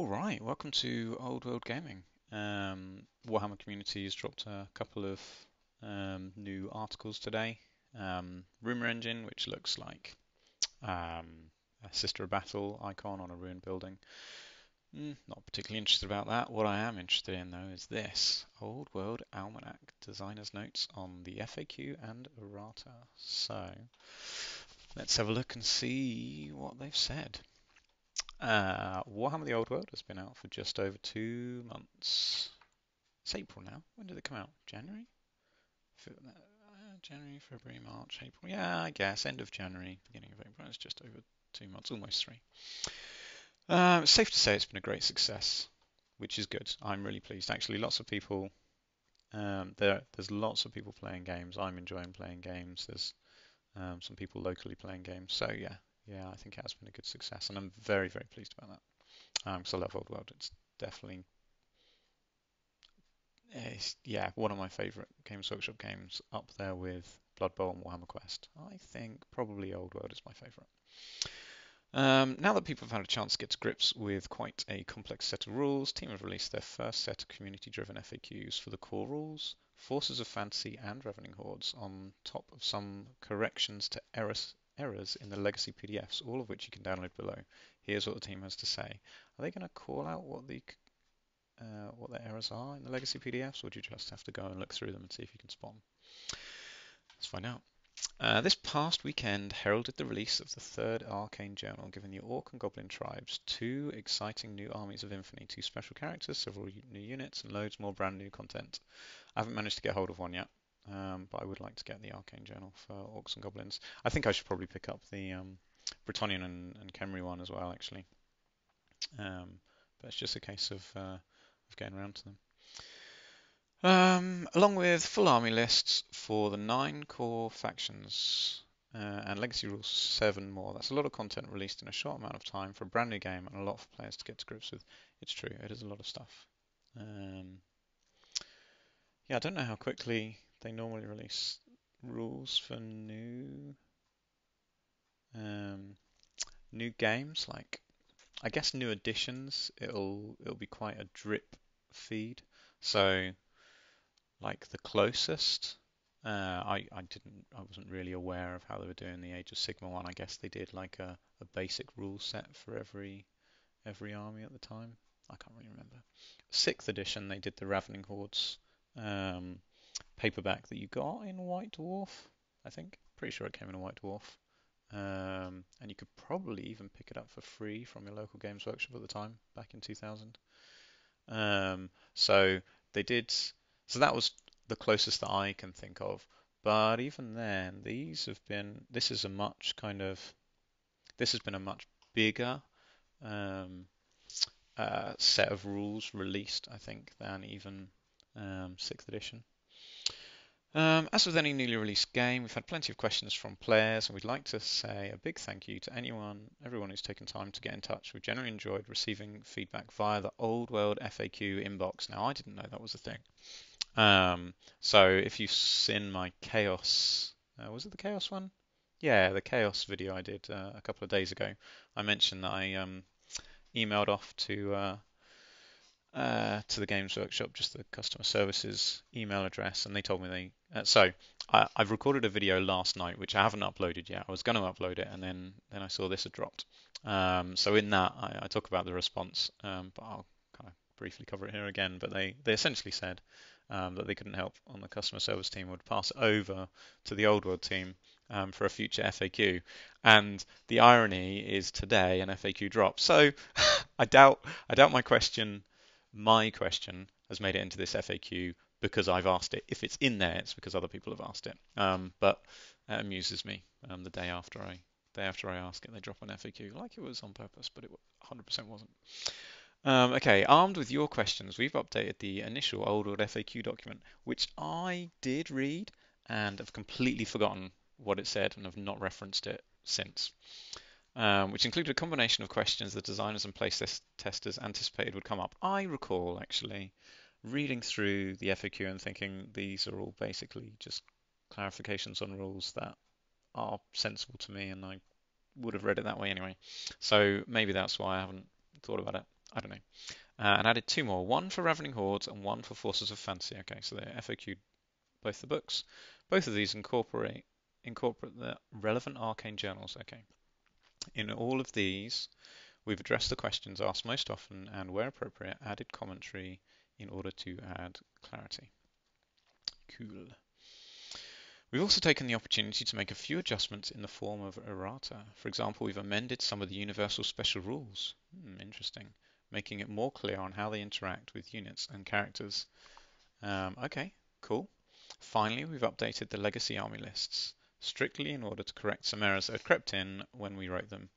All right, welcome to Old World Gaming. Um, Warhammer Community has dropped a couple of um, new articles today. Um, Rumor Engine, which looks like um, a Sister of Battle icon on a ruined building. Mm, not particularly interested about that. What I am interested in, though, is this Old World Almanac Designer's Notes on the FAQ and errata. So let's have a look and see what they've said. Uh, Warhammer the Old World has been out for just over two months. It's April now. When did it come out? January? uh, January, February, March, April. Yeah, I guess end of January, beginning of April. It's just over two months, almost three. Uh, it's safe to say it's been a great success, which is good. I'm really pleased. Actually, lots of people. Um, there, there's lots of people playing games. I'm enjoying playing games. There's um, some people locally playing games. So yeah, yeah, I think it has been a good success, and I'm very, very pleased about that. Because um, I love Old World. It's definitely, it's, yeah, one of my favourite Games Workshop games, up there with Blood Bowl and Warhammer Quest. I think probably Old World is my favourite. Um, now that people have had a chance to get to grips with quite a complex set of rules, Team have released their first set of community-driven FAQs for the core rules, Forces of Fantasy and Ravening Hordes, on top of some corrections to errors errors in the legacy PDFs, all of which you can download below. Here's what the team has to say. Are they going to call out what the uh, what the errors are in the legacy PDFs, or do you just have to go and look through them and see if you can spot them? Let's find out. Uh, this past weekend heralded the release of the third Arcane Journal, giving the Orc and Goblin tribes two exciting new armies of infamy, two special characters, several new units, and loads more brand new content. I haven't managed to get hold of one yet, um, but I would like to get the Arcane Journal for Orcs and Goblins. I think I should probably pick up the um, Bretonnian and, and Khemri one as well, actually. Um, but it's just a case of, uh, of getting around to them. Um, along with full army lists for the nine core factions uh, and Legacy Rules 7 more. That's a lot of content released in a short amount of time for a brand new game and a lot for players to get to grips with. It's true, it is a lot of stuff. Um, yeah, I don't know how quickly they normally release rules for new um, new games. Like, I guess new editions. It'll it'll be quite a drip feed. So, like the closest. Uh, I, I didn't I wasn't really aware of how they were doing the Age of Sigmar one. I guess they did like a, a basic rule set for every every army at the time. I can't really remember. Sixth edition they did the Ravening Hordes um, paperback that you got in White Dwarf, I think. Pretty sure it came in a White Dwarf. Um, and you could probably even pick it up for free from your local Games Workshop at the time, back in 2000. Um, so they did. So that was the closest that I can think of. But even then, these have been. This is a much kind of. This has been a much bigger um, uh, set of rules released, I think, than even um, sixth edition. Um, as with any newly released game, we've had plenty of questions from players, and we'd like to say a big thank you to anyone, everyone who's taken time to get in touch. We've generally enjoyed receiving feedback via the Old World FAQ inbox. Now, I didn't know that was a thing. Um, so if you've seen my Chaos, uh, was it the Chaos one? Yeah, the Chaos video I did uh, a couple of days ago. I mentioned that I um, emailed off to uh, uh, to the Games Workshop, just the customer services email address, and they told me they. Uh, so I, have recorded a video last night, which I haven't uploaded yet. I was going to upload it, and then then I saw this had dropped. Um, so in that, I, I, talk about the response, um, but I'll kind of briefly cover it here again. But they they essentially said um, that they couldn't help on the customer service team would pass over to the old world team um, for a future FAQ. And the irony is today an FAQ dropped. So I doubt I doubt my question my question has made it into this FAQ because I've asked it. If it's in there, it's because other people have asked it. Um, but it amuses me. Um, the day after I day after I ask it, they drop an FAQ like it was on purpose, but it 100% wasn't. Um, okay, armed with your questions, we've updated the initial Old World FAQ document, which I did read and have completely forgotten what it said and have not referenced it since um, which included a combination of questions that designers and playtest testers anticipated would come up. I recall actually reading through the FAQ and thinking these are all basically just clarifications on rules that are sensible to me, and I would have read it that way anyway. So maybe that's why I haven't thought about it. I don't know. Uh, and added two more, one for Ravening Hordes and one for Forces of Fantasy. Okay, so they FAQ'd both the books. Both of these incorporate incorporate the relevant arcane journals. Okay. In all of these, we've addressed the questions asked most often and, where appropriate, added commentary in order to add clarity. Cool. We've also taken the opportunity to make a few adjustments in the form of errata. For example, we've amended some of the universal special rules. Hmm, interesting. Making it more clear on how they interact with units and characters. Um, okay, cool. Finally, we've updated the legacy army lists, strictly in order to correct some errors that had crept in when we wrote them.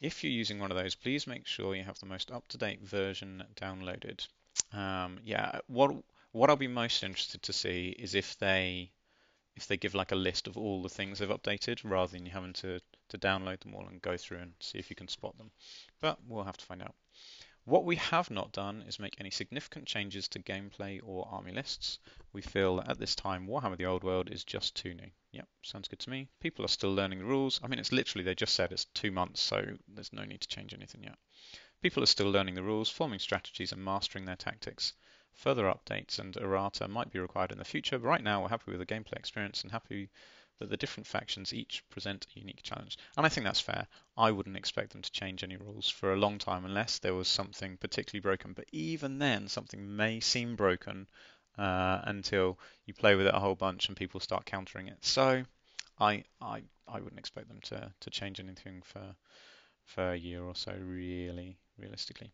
If you're using one of those, please make sure you have the most up-to-date version downloaded. Um, yeah, what what I'll be most interested to see is if they if they give like a list of all the things they've updated rather than you having to, to download them all and go through and see if you can spot them. But we'll have to find out. What we have not done is make any significant changes to gameplay or army lists. We feel that at this time Warhammer the Old World is just too new. Yep, sounds good to me. People are still learning the rules. I mean, it's literally, they just said it's two months, so there's no need to change anything yet. People are still learning the rules, forming strategies, and mastering their tactics. Further updates and errata might be required in the future, but right now we're happy with the gameplay experience and happy that the different factions each present a unique challenge. And I think that's fair. I wouldn't expect them to change any rules for a long time unless there was something particularly broken. But even then, something may seem broken uh, until you play with it a whole bunch and people start countering it. So I I I wouldn't expect them to to change anything for for a year or so, really, realistically.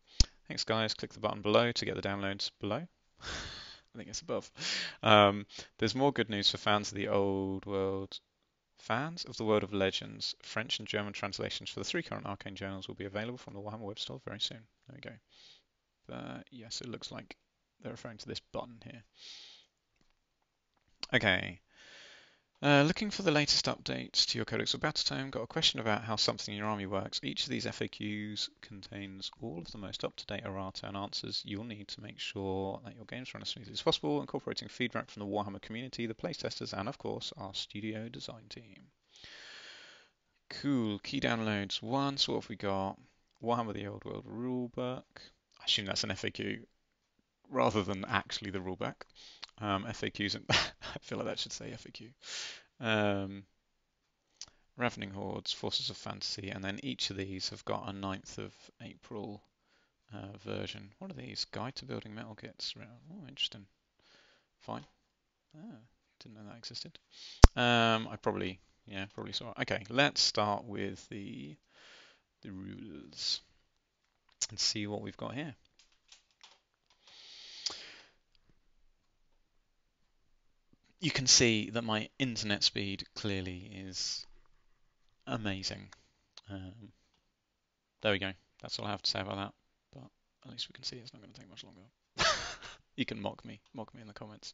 Thanks, guys. Click the button below to get the downloads below. I think it's above. Um, there's more good news for fans of the old world. Fans of the World of Legends, French and German translations for the three current arcane journals will be available from the Warhammer web store very soon. There we go. But yes, it looks like they're referring to this button here. Okay, uh, looking for the latest updates to your Codex of Battletome, got a question about how something in your army works. Each of these FAQs contains all of the most up-to-date errata and answers you'll need to make sure that your games run as smoothly as possible, incorporating feedback from the Warhammer community, the playtesters, and of course our studio design team. Cool, key downloads one, so what have we got? Warhammer the Old World rulebook. I assume that's an FAQ rather than actually the rulebook. Um, FAQs, and I feel like that should say FAQ. Um, Ravening Hordes, Forces of Fantasy, and then each of these have got a 9th of April uh, version. What are these? Guide to Building Metal Kits. Oh, interesting. Fine. Ah, didn't know that existed. Um, I probably, yeah, probably saw it. Okay, let's start with the the rules and see what we've got here. You can see that my internet speed clearly is amazing. Um, there we go. That's all I have to say about that. But at least we can see it's not going to take much longer. you can mock me, mock me in the comments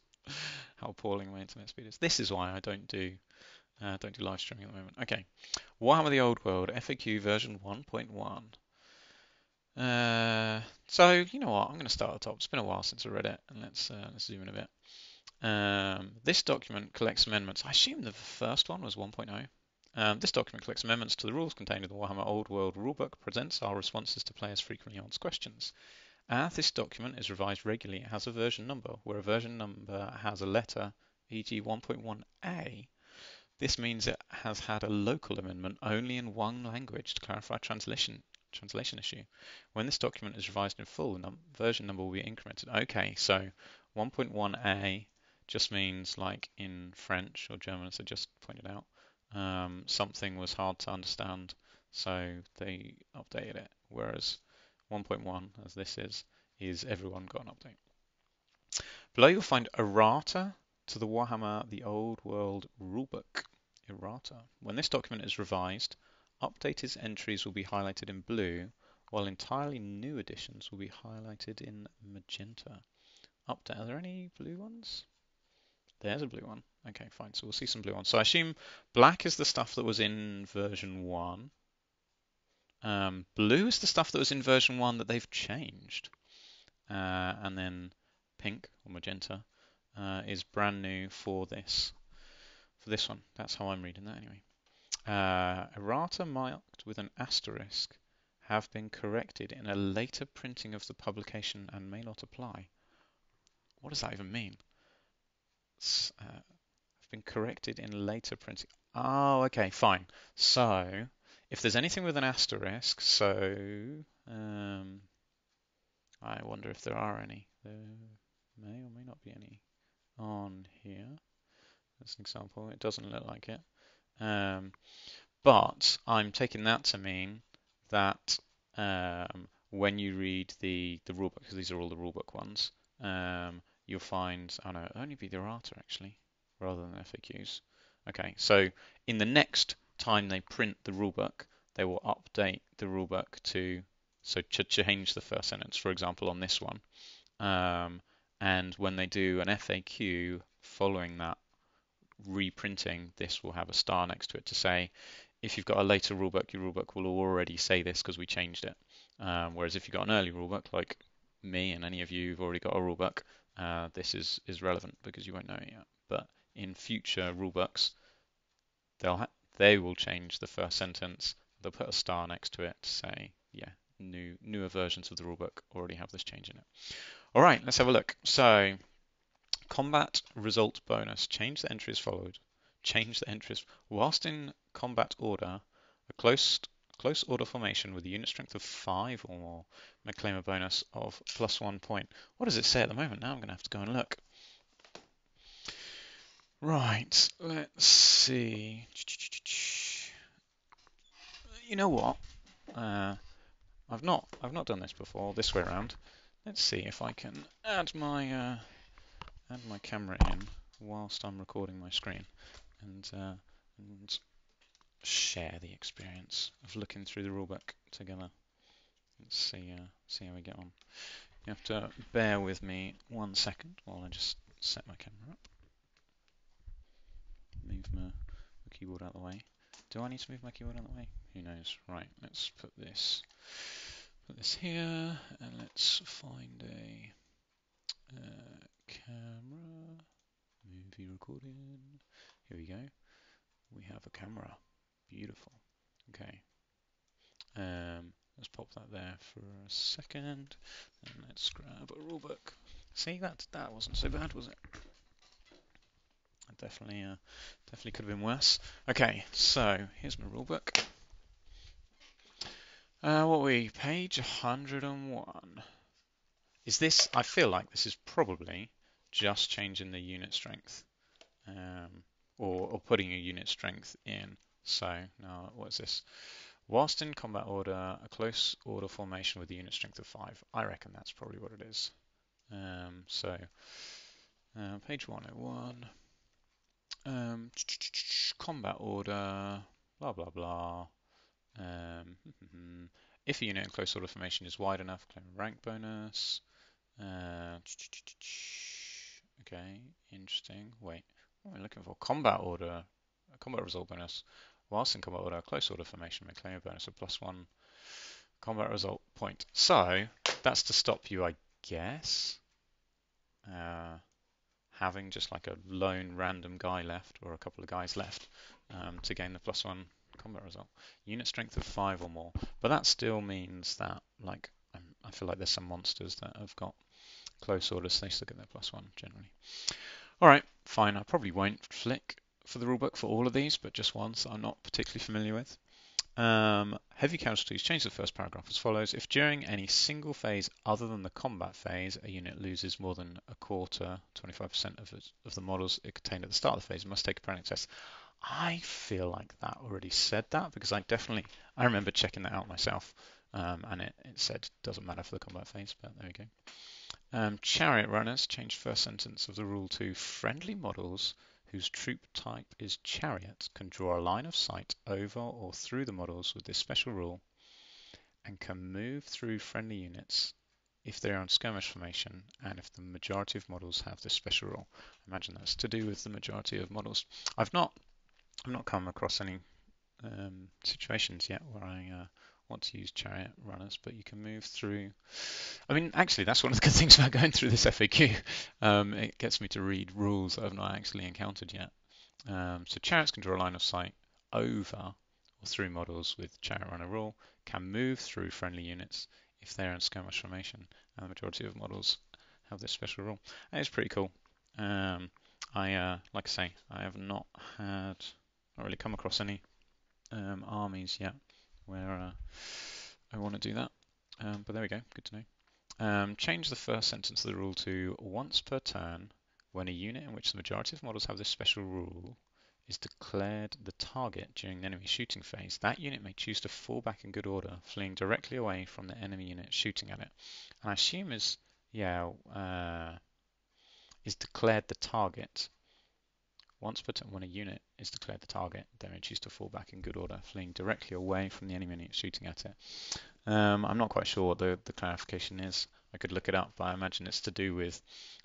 how appalling my internet speed is. This is why I don't do uh, don't do live streaming at the moment. Okay, Warhammer the Old World FAQ version 1.1. Uh, so you know what? I'm going to start at the top. It's been a while since I read it, and let's uh, let's zoom in a bit. Um, this document collects amendments. I assume the first one was 1.0. Um, this document collects amendments to the rules contained in the Warhammer Old World rulebook, presents our responses to players' frequently asked questions. This document is revised regularly, it has a version number, where a version number has a letter, e.g. 1.1a. This means it has had a local amendment only in one language to clarify translation translation issue. When this document is revised in full, the num version number will be incremented. Okay, so 1.1a just means like in French or German, as I just pointed out, um, something was hard to understand, so they updated it. Whereas 1.1, as this is, is everyone got an update. Below you'll find errata to the Warhammer The Old World rulebook. Errata. When this document is revised, updated entries will be highlighted in blue, while entirely new additions will be highlighted in magenta. Update. Are there any blue ones? There's a blue one. Okay, fine. So we'll see some blue ones. So I assume black is the stuff that was in version 1. Um, blue is the stuff that was in version 1 that they've changed. Uh, and then pink or magenta uh, is brand new for this for this one. That's how I'm reading that anyway. Uh, errata marked with an asterisk have been corrected in a later printing of the publication and may not apply. What does that even mean? Uh, have been corrected in later printing. Oh, okay, fine. So, if there's anything with an asterisk, so um, I wonder if there are any. There may or may not be any on here. As an example, it doesn't look like it. Um, but I'm taking that to mean that um, when you read the, the rulebook, because these are all the rulebook ones, um, you'll find, oh no, only be the errata actually, rather than FAQs. Okay, so in the next time they print the rulebook, they will update the rulebook to so to change the first sentence, for example, on this one. Um, and when they do an FAQ following that reprinting, this will have a star next to it to say if you've got a later rulebook, your rulebook will already say this because we changed it. Um, whereas if you've got an early rulebook, like me and any of you who've already got a rulebook, uh, this is, is relevant because you won't know it yet. But in future rulebooks, they'll they will change the first sentence. They'll put a star next to it to say, yeah, new newer versions of the rulebook already have this change in it. All right, let's have a look. So combat result bonus. Change the entries followed. Change the entries whilst in combat order. A close close order formation with a unit strength of five or more may claim a bonus of plus one point. What does it say at the moment? Now I'm going to have to go and look. Right, let's see. You know what? Uh, I've not I've not done this before this way around. Let's see if I can add my uh, add my camera in whilst I'm recording my screen and uh, and share the experience of looking through the rulebook together. Let's see uh, see how we get on. You have to bear with me one second while I just set my camera up. Move my, my keyboard out of the way. Do I need to move my keyboard out of the way? Who knows? Right, let's put this put this here and let's find a uh, camera movie recording. Here we go. We have a camera. Beautiful. Okay. Um, let's pop that there for a second and let's grab a rulebook. See that that wasn't so bad, was it? Definitely, uh, definitely could have been worse. Okay, so here's my rulebook. Uh, what we page 101. Is this? I feel like this is probably just changing the unit strength, um, or, or putting a unit strength in. So now, what's this? Whilst in combat order, a close order formation with a unit strength of five. I reckon that's probably what it is. Um, so uh, page 101. Um, combat order, blah blah blah. Um, if a unit in close order formation is wide enough, claim rank bonus. Uh, okay, interesting. Wait, what am I looking for? Combat order, combat result bonus. Whilst in combat order, close order formation may claim a bonus of plus one combat result point. So that's to stop you, I guess, uh, having just like a lone random guy left or a couple of guys left um, to gain the plus one combat result. Unit strength of five or more, but that still means that like I'm, i feel like there's some monsters that have got close orders, so they still get their plus one generally. All right, fine. I probably won't flick for the rulebook for all of these, but just ones I'm not particularly familiar with. Um, heavy casualties change the first paragraph as follows. If during any single phase other than the combat phase, a unit loses more than a quarter, 25% of, of the models it contained at the start of the phase, must take a panic test. I feel like that already said that because I definitely I remember checking that out myself, um, and it, it said doesn't matter for the combat phase, but there we go. Um, chariot runners change first sentence of the rule to friendly models whose troop type is chariot can draw a line of sight over or through the models with this special rule and can move through friendly units if they're on skirmish formation and if the majority of models have this special rule. I imagine that's to do with the majority of models. I've not I've not come across any um, situations yet where I uh, want to use chariot runners, but you can move through. I mean, actually, that's one of the good things about going through this FAQ. Um, it gets me to read rules that I've not actually encountered yet. Um, so chariots can draw a line of sight over or through models with chariot runner rule, can move through friendly units if they're in skirmish formation, and the majority of models have this special rule. And it's pretty cool. Um, I, uh, like I say, I have not had, not really come across any um, armies yet where uh, I want to do that. Um, but there we go, good to know. Um, change the first sentence of the rule to once per turn, when a unit in which the majority of models have this special rule is declared the target during the enemy shooting phase, that unit may choose to fall back in good order, fleeing directly away from the enemy unit shooting at it. And I assume is, yeah, uh, is declared the target. Once per turn, when a unit is declared the target, they may choose to fall back in good order, fleeing directly away from the enemy unit shooting at it. Um, I'm not quite sure what the, the clarification is. I could look it up, but I imagine it's to do with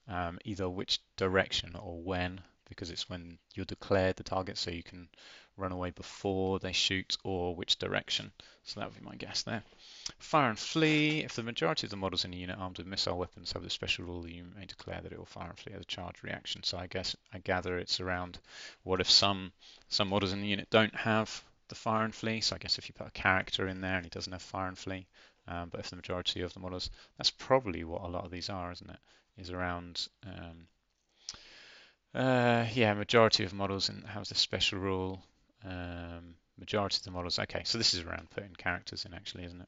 um, either which direction or when because it's when you're declared the target so you can run away before they shoot or which direction. So that would be my guess there. Fire and flee. If the majority of the models in a unit armed with missile weapons have the special rule, you may declare that it will fire and flee as a charge reaction. So I guess I gather it's around what if some some models in the unit don't have the fire and flee. So I guess if you put a character in there and he doesn't have fire and flee, um, but if the majority of the models, that's probably what a lot of these are, isn't it? Is around um, uh, yeah, majority of models in, have this special rule. Um, majority of the models. Okay, so this is around putting characters in, actually, isn't it?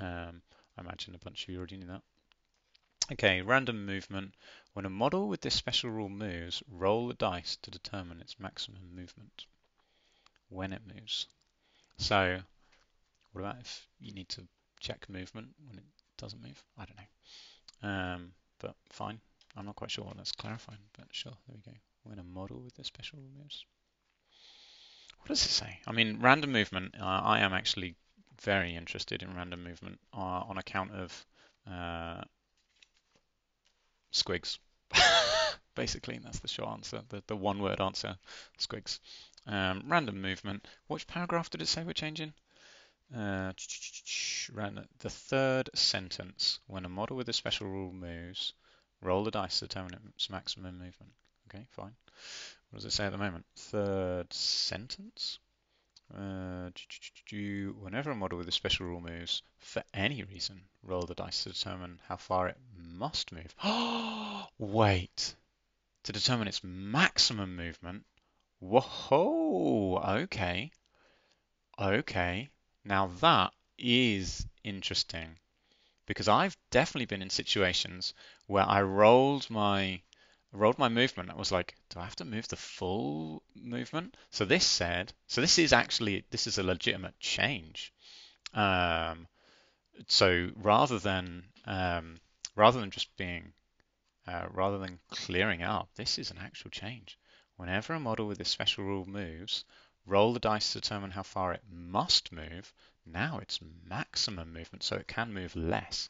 Um, I imagine a bunch of you already knew that. Okay, random movement. When a model with this special rule moves, roll the dice to determine its maximum movement when it moves. So, what about if you need to check movement when it doesn't move? I don't know. Um, but fine. I'm not quite sure what that's clarifying, but sure, there we go. We're in a model with this special rule moves. What does it say? I mean, random movement, uh, I am actually very interested in random movement uh, on account of uh, squigs. Basically, that's the short answer, the, the one word answer, squigs. Um, random movement. Which paragraph did it say we're changing? Uh, the third sentence. When a model with a special rule moves, Roll the dice to determine its maximum movement. Okay, fine. What does it say at the moment? Third sentence. Uh, whenever a model with a special rule moves, for any reason, roll the dice to determine how far it must move. Wait. To determine its maximum movement? Whoa, okay. Okay. Now that is interesting because I've definitely been in situations where I rolled my rolled my movement. I was like, do I have to move the full movement? So this said, so this is actually this is a legitimate change. Um, so rather than um, rather than just being uh, rather than clearing up, this is an actual change. Whenever a model with this special rule moves, roll the dice to determine how far it must move. Now it's maximum movement, so it can move less.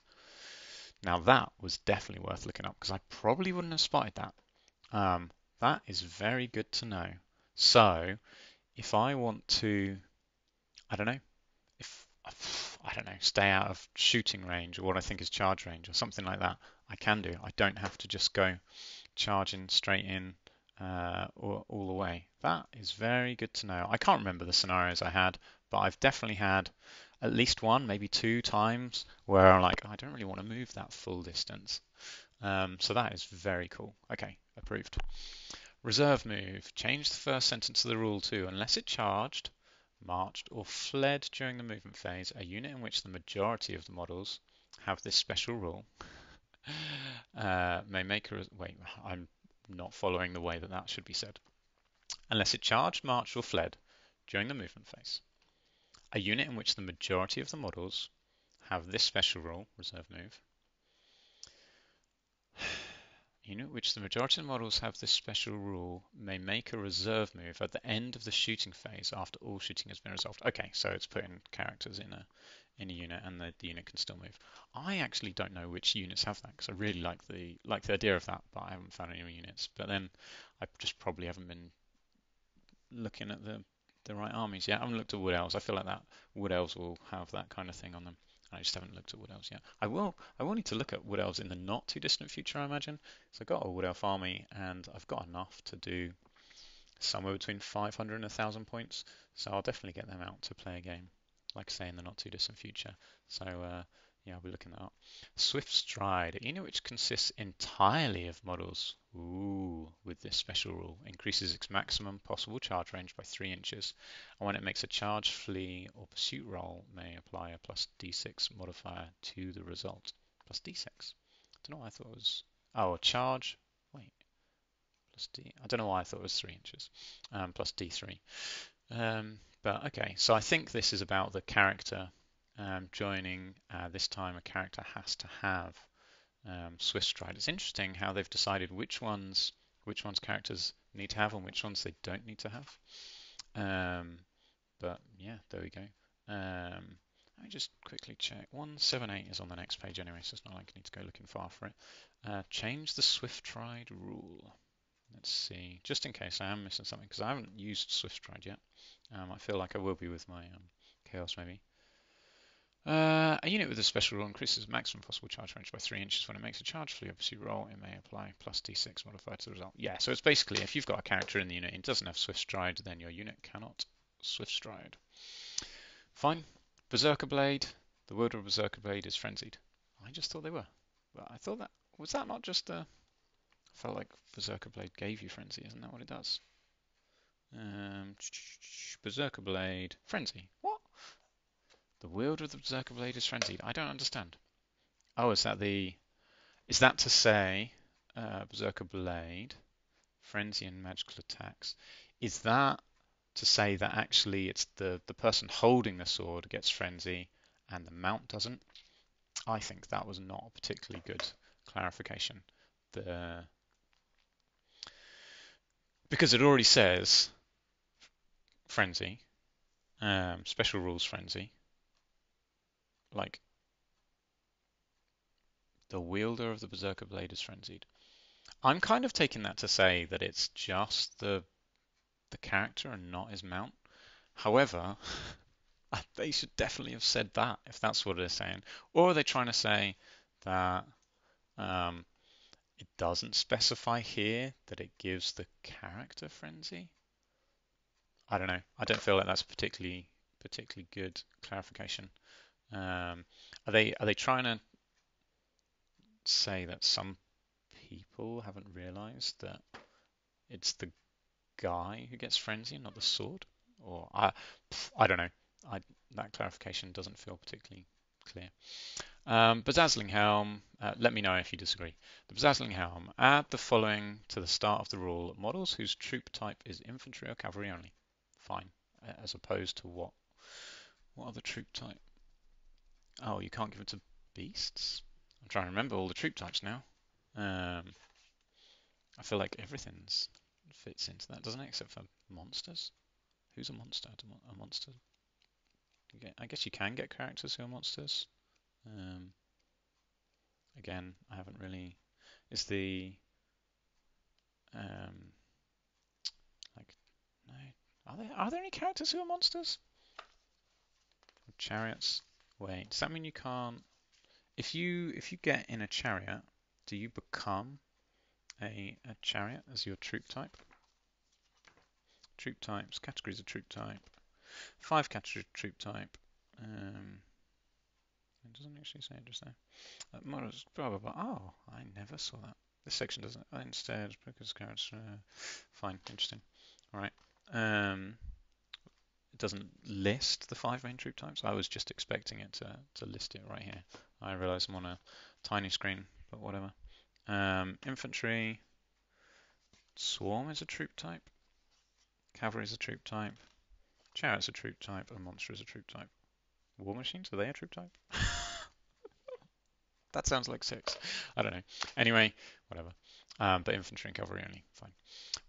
Now that was definitely worth looking up because I probably wouldn't have spotted that. Um, that is very good to know. So if I want to, I don't know, if I don't know, stay out of shooting range or what I think is charge range or something like that, I can do. I don't have to just go charging straight in uh, all, all the way. That is very good to know. I can't remember the scenarios I had, but I've definitely had at least one, maybe two times where I'm like, I don't really want to move that full distance. Um, so that is very cool. Okay, approved. Reserve move. Change the first sentence of the rule to unless it charged, marched, or fled during the movement phase, a unit in which the majority of the models have this special rule uh, may make a. Wait, I'm not following the way that that should be said. Unless it charged, marched, or fled during the movement phase. A unit in which the majority of the models have this special rule, reserve move. A unit in which the majority of the models have this special rule may make a reserve move at the end of the shooting phase after all shooting has been resolved. Okay, so it's putting characters in a in a unit and the, the unit can still move. I actually don't know which units have that because I really like the like the idea of that, but I haven't found any units. But then I just probably haven't been looking at the the right armies yet. I haven't looked at Wood Elves. I feel like that Wood Elves will have that kind of thing on them. I just haven't looked at Wood Elves yet. I will. I will need to look at Wood Elves in the not too distant future, I imagine. So I've got a Wood Elf army, and I've got enough to do somewhere between 500 and 1,000 points. So I'll definitely get them out to play a game. like I say, in the not too distant future. So uh, yeah, I'll be looking that up. Swift Stride, you which consists entirely of models. Ooh, with this special rule, increases its maximum possible charge range by three inches, and when it makes a charge, flee, or pursuit roll, may apply a plus d6 modifier to the result. Plus d6. I don't know. I thought it was oh, a charge. Wait, plus d. I don't know why I thought it was three inches. Um, plus d3. Um, but okay, so I think this is about the character um, joining. Uh, this time a character has to have um, Swift Stride. It's interesting how they've decided which ones which ones characters need to have and which ones they don't need to have. Um, but yeah, there we go. Um, let me just quickly check. 178 is on the next page anyway, so it's not like I need to go looking far for it. Uh, change the Swift Stride rule. Let's see, just in case I am missing something, because I haven't used Swift Stride yet. Um, I feel like I will be with my um, Chaos maybe. Uh, a unit with a special rule increases maximum possible charge range by 3 inches when it makes a charge flee pursuit roll. It may apply plus d6 modifier to the result. Yeah, so it's basically if you've got a character in the unit and doesn't have Swift Stride, then your unit cannot Swift Stride. Fine. Berserker Blade. The word of Berserker Blade is frenzied. I just thought they were. But I thought that was that not just a. I felt like Berserker Blade gave you frenzy, isn't that what it does? Um, Berserker Blade, frenzy. What? The wielder of the Berserker Blade is frenzied. I don't understand. Oh, is that the? Is that to say, uh, Berserker Blade, frenzy and magical attacks? Is that to say that actually it's the the person holding the sword gets frenzy and the mount doesn't? I think that was not a particularly good clarification. The because it already says frenzy, um, special rules frenzy, like the wielder of the berserker blade is frenzied. I'm kind of taking that to say that it's just the the character and not his mount. However, they should definitely have said that if that's what they're saying. Or are they trying to say that um, it doesn't specify here that it gives the character frenzy? I don't know. I don't feel like that's particularly particularly good clarification. Um, are they are they trying to say that some people haven't realised that it's the guy who gets frenzy, not the sword? Or I I don't know. I, that clarification doesn't feel particularly clear. Um, Helm, uh, let me know if you disagree. The Bedazzling Helm, add the following to the start of the rule. Models whose troop type is infantry or cavalry only fine, as opposed to what? What other troop type? Oh, you can't give it to beasts? I'm trying to remember all the troop types now. Um, I feel like everything's fits into that, doesn't it? Except for monsters. Who's a monster? A monster? I guess you can get characters who are monsters. Um, again, I haven't really. Is the um, like no are there are there any characters who are monsters? Chariots. Wait, does that mean you can't? If you if you get in a chariot, do you become a, a chariot as your troop type? Troop types, categories of troop type. Five categories of troop type. Um, it doesn't actually say it just there. Uh, models, blah blah blah. Oh, I never saw that. This section doesn't. Instead, because characters. Uh, fine, interesting. All right. Um, doesn't list the five main troop types. I was just expecting it to, to list it right here. I realize I'm on a tiny screen, but whatever. Um, infantry, swarm is a troop type, cavalry is a troop type, chariot is a troop type, and monster is a troop type. War machines, are they a troop type? that sounds like six. I don't know. Anyway, whatever. Um, but infantry and cavalry only. Fine.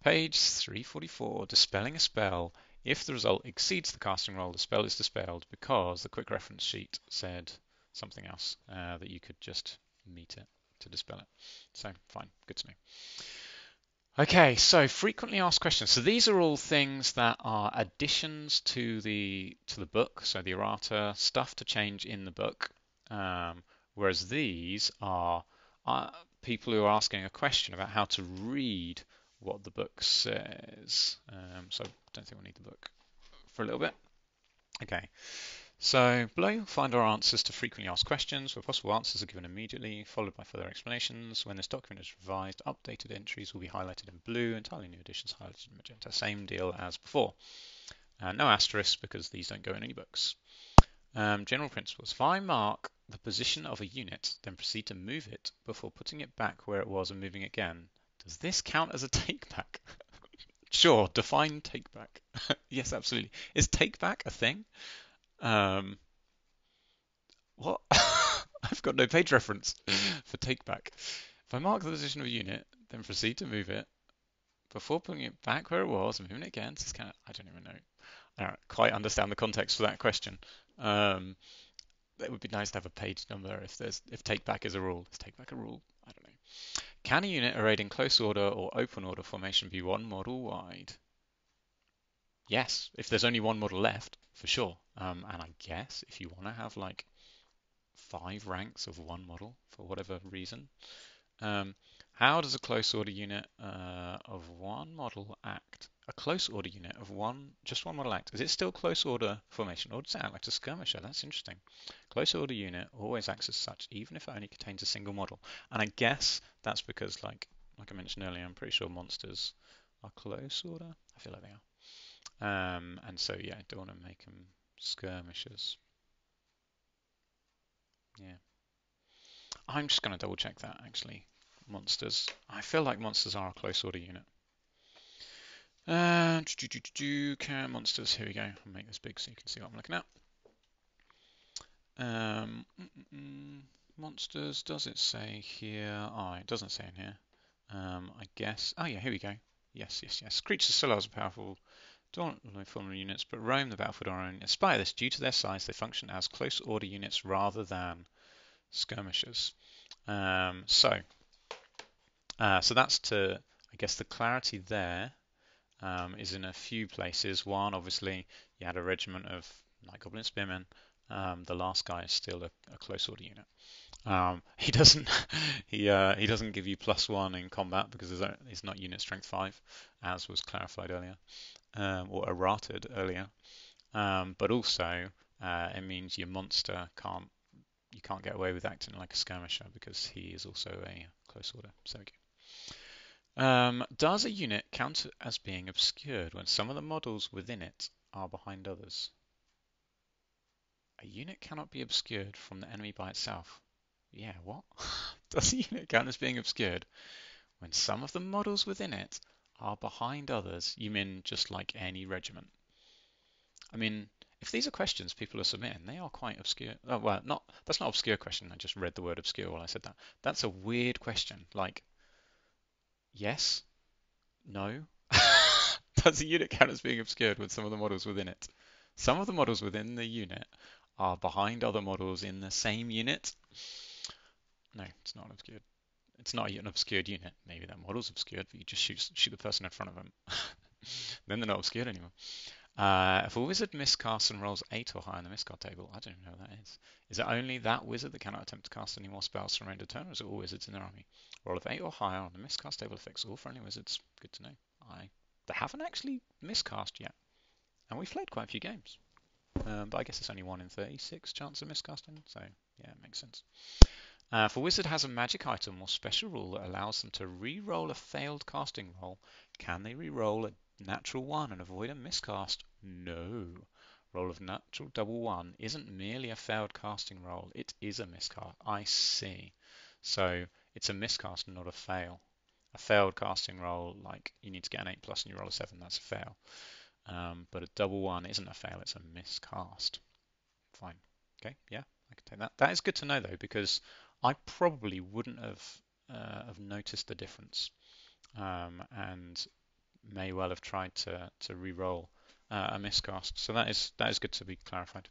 Page 344. Dispelling a spell. If the result exceeds the casting roll, the spell is dispelled because the quick reference sheet said something else uh, that you could just meet it to dispel it. So fine, good to know. Okay, so frequently asked questions. So these are all things that are additions to the to the book. So the errata stuff to change in the book, um, whereas these are, are people who are asking a question about how to read what the book says. Um, so I don't think we'll need the book for a little bit. Okay, So below you'll find our answers to frequently asked questions, where possible answers are given immediately, followed by further explanations. When this document is revised, updated entries will be highlighted in blue, entirely new additions highlighted in magenta. Same deal as before. Uh, no asterisks because these don't go in any books. Um, general principles. If I mark the position of a unit, then proceed to move it before putting it back where it was and moving again, does this count as a take back? sure, define take back. yes, absolutely. Is take back a thing? Um, what? I've got no page reference for take back. If I mark the position of a unit, then proceed to move it before putting it back where it was and moving it again, this kind of, I don't even know. I don't quite understand the context for that question. Um, it would be nice to have a page number if there's if take back is a rule. Is take back a rule? I don't know. Can a unit arrayed in close order or open order formation be one model wide? Yes, if there's only one model left, for sure. Um, and I guess if you want to have like five ranks of one model for whatever reason, um, how does a close order unit uh, of one model act? A close order unit of one, just one model act. Is it still close order formation or does it act like a skirmisher? That's interesting. Close order unit always acts as such, even if it only contains a single model. And I guess that's because, like, like I mentioned earlier, I'm pretty sure monsters are close order. I feel like they are. Um, and so, yeah, I don't want to make them skirmishers. Yeah. I'm just going to double check that actually monsters. I feel like monsters are a close order unit. Uh, monsters. Here we go. I'll make this big so you can see what I'm looking at. Um, mm, mm, mm, monsters. Does it say here? Oh, it doesn't say in here. Um, I guess. Oh yeah, here we go. Yes, yes, yes. Creatures still are powerful. Don't form units, but roam the battlefield on their own. In spite of this, due to their size, they function as close order units rather than skirmishers. Um, so uh, so that's to, I guess the clarity there um, is in a few places. One, obviously, you had a regiment of Night Goblin Spearmen. Um, the last guy is still a, a close order unit. Um, he doesn't he uh, he doesn't give you plus one in combat because he's not unit strength five, as was clarified earlier, um, or errated earlier. Um, but also uh, it means your monster can't you can't get away with acting like a skirmisher because he is also a close order. So um, does a unit count as being obscured when some of the models within it are behind others? A unit cannot be obscured from the enemy by itself. Yeah, what? does a unit count as being obscured when some of the models within it are behind others? You mean just like any regiment? I mean, if these are questions people are submitting, they are quite obscure. Oh, well, not that's not obscure question. I just read the word obscure while I said that. That's a weird question. Like, Yes. No. Does the unit count as being obscured with some of the models within it? Some of the models within the unit are behind other models in the same unit. No, it's not obscured. It's not an obscured unit. Maybe that model's obscured, but you just shoot, shoot the person in front of them. then they're not obscured anymore. Uh, if a wizard miscasts and rolls 8 or higher on the miscast table, I don't know what that is. Is it only that wizard that cannot attempt to cast any more spells from remainder turn, or is it all wizards in their army? Roll of 8 or higher on the miscast table affects all friendly wizards. Good to know. I They haven't actually miscast yet. And we've played quite a few games. Um, but I guess it's only 1 in 36 chance of miscasting, so yeah, it makes sense. Uh, if a wizard has a magic item or special rule that allows them to re-roll a failed casting roll, can they re-roll a natural 1 and avoid a miscast? No. Roll of natural double 1 isn't merely a failed casting roll, it is a miscast. I see. So it's a miscast, and not a fail. A failed casting roll, like you need to get an 8 plus and you roll a 7, that's a fail. Um, but a double 1 isn't a fail, it's a miscast. Fine. Okay, yeah, I can take that. That is good to know though, because I probably wouldn't have, uh, have noticed the difference. Um, and may well have tried to, to re-roll uh, a miscast. So that is that is good to be clarified.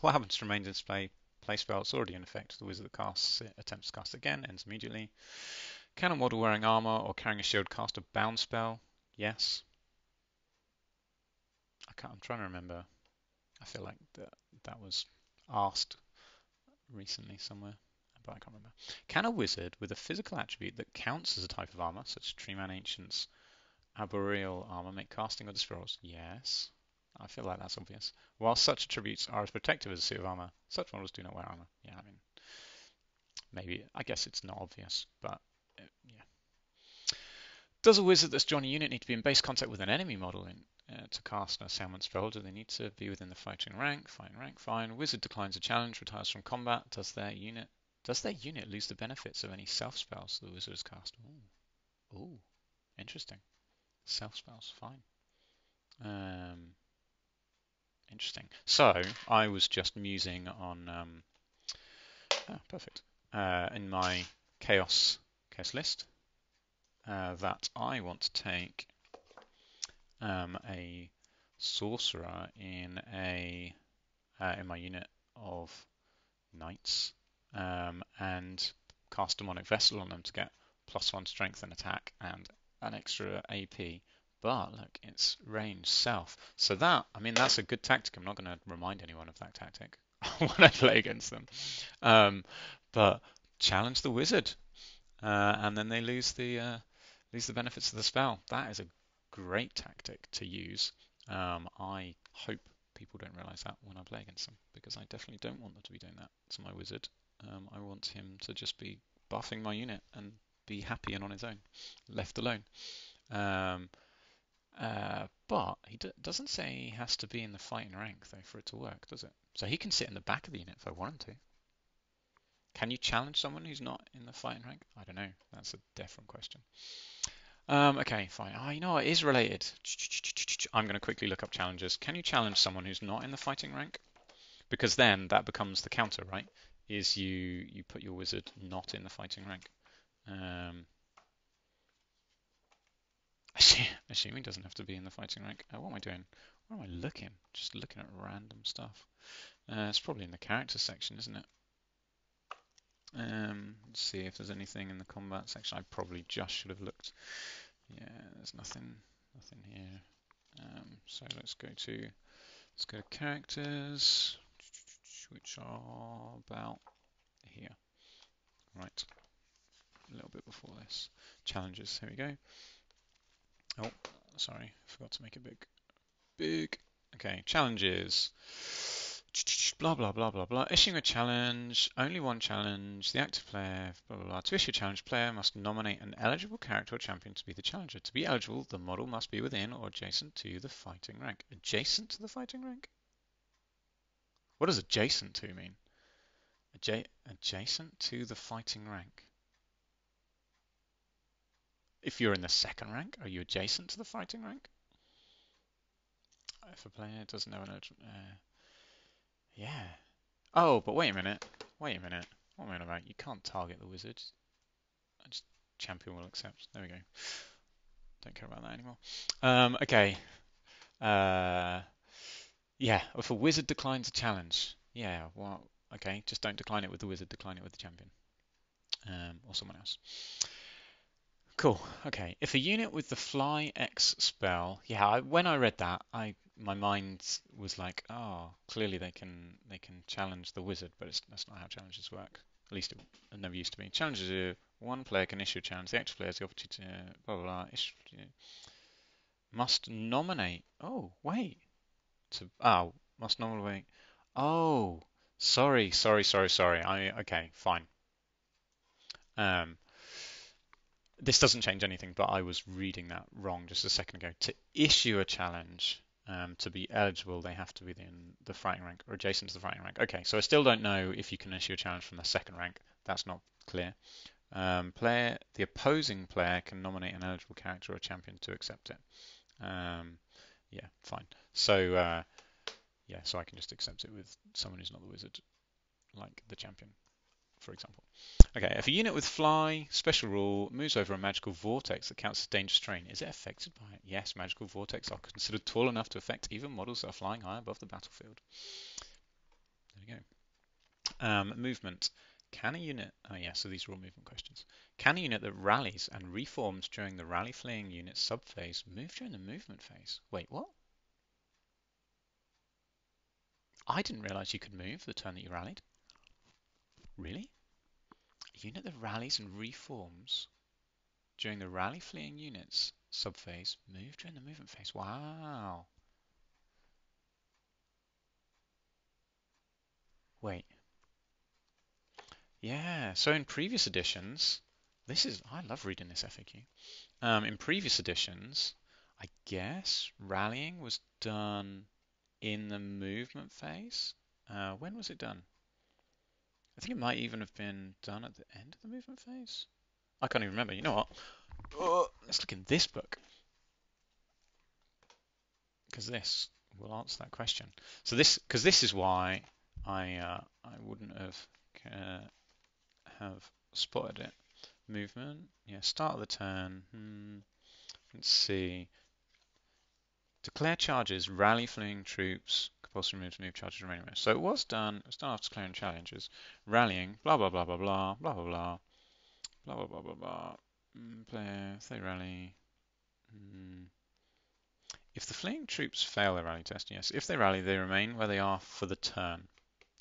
What happens to remains in display? Play spell it's already in effect. The wizard that casts it attempts to cast again, ends immediately. Can a model wearing armor or carrying a shield cast a bound spell? Yes. I can't, I'm trying to remember. I feel like that that was asked recently somewhere, but I can't remember. Can a wizard with a physical attribute that counts as a type of armor, such as Treeman Ancients, Arboreal armor make casting of the spells? Yes. I feel like that's obvious. While such attributes are as protective as a suit of armor, such models do not wear armor. Yeah, I mean, maybe, I guess it's not obvious, but uh, yeah. Does a wizard that's joined a unit need to be in base contact with an enemy model in, uh, to cast an assailment spell? Do they need to be within the fighting rank? Fighting rank, fine. Wizard declines a challenge, retires from combat. Does their unit does their unit lose the benefits of any self spells the wizard has cast? Ooh, Ooh. interesting. Self spells, fine. Um, interesting. So I was just musing on. Um, oh, perfect. Uh, in my chaos chaos list uh, that I want to take um, a sorcerer in a uh, in my unit of knights um, and cast demonic vessel on them to get plus one strength and attack and an extra AP. But look, it's range self. So that, I mean, that's a good tactic. I'm not going to remind anyone of that tactic when I play against them. Um, but challenge the wizard, uh, and then they lose the uh, lose the benefits of the spell. That is a great tactic to use. Um, I hope people don't realize that when I play against them because I definitely don't want them to be doing that to my wizard. Um, I want him to just be buffing my unit and be happy and on his own, left alone. Um, uh, but he doesn't say he has to be in the fighting rank though for it to work, does it? So he can sit in the back of the unit if I want him to. Can you challenge someone who's not in the fighting rank? I don't know. That's a different question. Um, okay, fine. Oh, you know what? It is related. I'm going to quickly look up challenges. Can you challenge someone who's not in the fighting rank? Because then that becomes the counter, right? Is you you put your wizard not in the fighting rank. Um, assuming doesn't have to be in the fighting rank. Uh, what am I doing? Where am I looking? Just looking at random stuff. Uh, it's probably in the character section, isn't it? Um, let's see if there's anything in the combat section. I probably just should have looked. Yeah, there's nothing, nothing here. Um, so let's go to let's go to characters, which are about here. Right, a little bit before this. Challenges. Here we go. Oh, sorry, forgot to make it big. Big. Okay, challenges blah blah blah blah blah. Issuing a challenge, only one challenge. The active player, blah blah blah. To issue a challenge, player must nominate an eligible character or champion to be the challenger. To be eligible, the model must be within or adjacent to the fighting rank. Adjacent to the fighting rank? What does adjacent to mean? Adja adjacent to the fighting rank. If you're in the second rank, are you adjacent to the fighting rank? If a player doesn't know an uh, yeah. Oh, but wait a minute. Wait a minute. What am I about? You can't target the wizard. Just champion will accept. There we go. Don't care about that anymore. Um, okay. Uh, yeah, if a wizard declines a challenge, yeah, well, okay, just don't decline it with the wizard, decline it with the champion. Um, or someone else. Cool. Okay. If a unit with the Fly X spell, yeah, I, when I read that, I my mind was like, oh, clearly they can they can challenge the wizard, but that's not how challenges work. At least it, it never used to be. Challenges are one player can issue a challenge. The active player has the opportunity to blah blah blah. Issue, must nominate. Oh wait, to oh must nominate. Oh, sorry, sorry, sorry, sorry. I okay, fine. Um, this doesn't change anything, but I was reading that wrong just a second ago. To issue a challenge, um, to be eligible, they have to be in the fighting rank or adjacent to the fighting rank. Okay, so I still don't know if you can issue a challenge from the second rank. That's not clear. Um, player, the opposing player can nominate an eligible character or champion to accept it. Um, yeah, fine. So uh, yeah, so I can just accept it with someone who's not the wizard, like the champion for example. Okay, if a unit with fly, special rule, moves over a magical vortex that counts as dangerous terrain, is it affected by it? Yes, magical vortex are considered tall enough to affect even models that are flying high above the battlefield. There you go. Um, movement. Can a unit, oh yeah, so these are all movement questions. Can a unit that rallies and reforms during the rally fleeing unit subphase move during the movement phase? Wait, what? I didn't realize you could move the turn that you rallied. Really? A unit that rallies and reforms during the rally fleeing units subphase, move during the movement phase. Wow. Wait. Yeah, so in previous editions, this is, I love reading this FAQ. Um, in previous editions, I guess rallying was done in the movement phase. Uh, when was it done? I think it might even have been done at the end of the movement phase. I can't even remember. You know what? Oh, let's look in this book. Because this will answer that question. So this, because this is why I uh, I wouldn't have uh, have spotted it. Movement, yeah. Start of the turn. Hmm. Let's see. Declare charges, rally fleeing troops, compulsory to move charges remaining. So it was done, it was done after clearing challenges. Rallying, blah blah blah blah blah, blah blah blah, blah blah blah blah blah. Mm, they rally. Mm. If the fleeing troops fail their rally test, yes. If they rally, they remain where they are for the turn.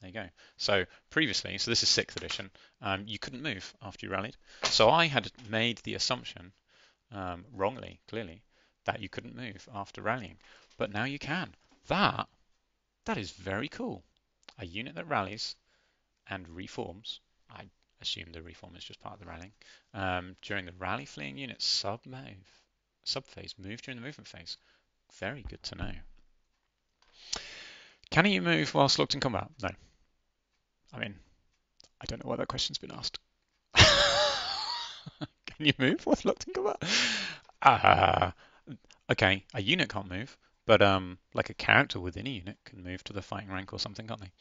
There you go. So previously, so this is 6th edition, um, you couldn't move after you rallied. So I had made the assumption, um, wrongly, clearly, that you couldn't move after rallying. But now you can. That, that is very cool. A unit that rallies and reforms, I assume the reform is just part of the rallying, um, during the rally fleeing unit sub-move, sub-phase, move during the movement phase. Very good to know. Can you move whilst locked in combat? No. I mean, I don't know why that question's been asked. Can you move whilst locked in combat? Uh, okay, a unit can't move, but um, like a character within a unit can move to the fighting rank or something, can't they?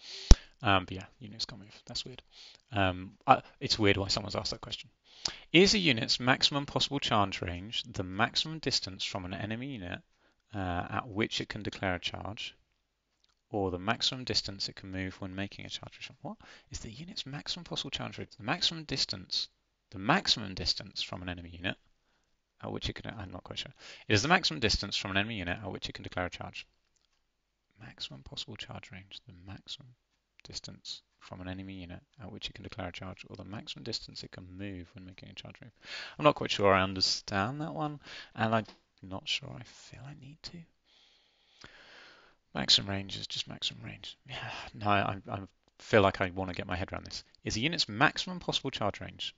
Um, but yeah, units can't move. That's weird. Um, it's weird why someone's asked that question. Is a unit's maximum possible charge range the maximum distance from an enemy unit uh, at which it can declare a charge, or the maximum distance it can move when making a charge? What is the unit's maximum possible charge range? The maximum distance, the maximum distance from an enemy unit at which it can, I'm not quite sure. It is the maximum distance from an enemy unit at which it can declare a charge. Maximum possible charge range, the maximum distance from an enemy unit at which it can declare a charge, or the maximum distance it can move when making a charge move. I'm not quite sure I understand that one, and I'm not sure I feel I need to. Maximum range is just maximum range. Yeah, no, I, I feel like I want to get my head around this. Is a unit's maximum possible charge range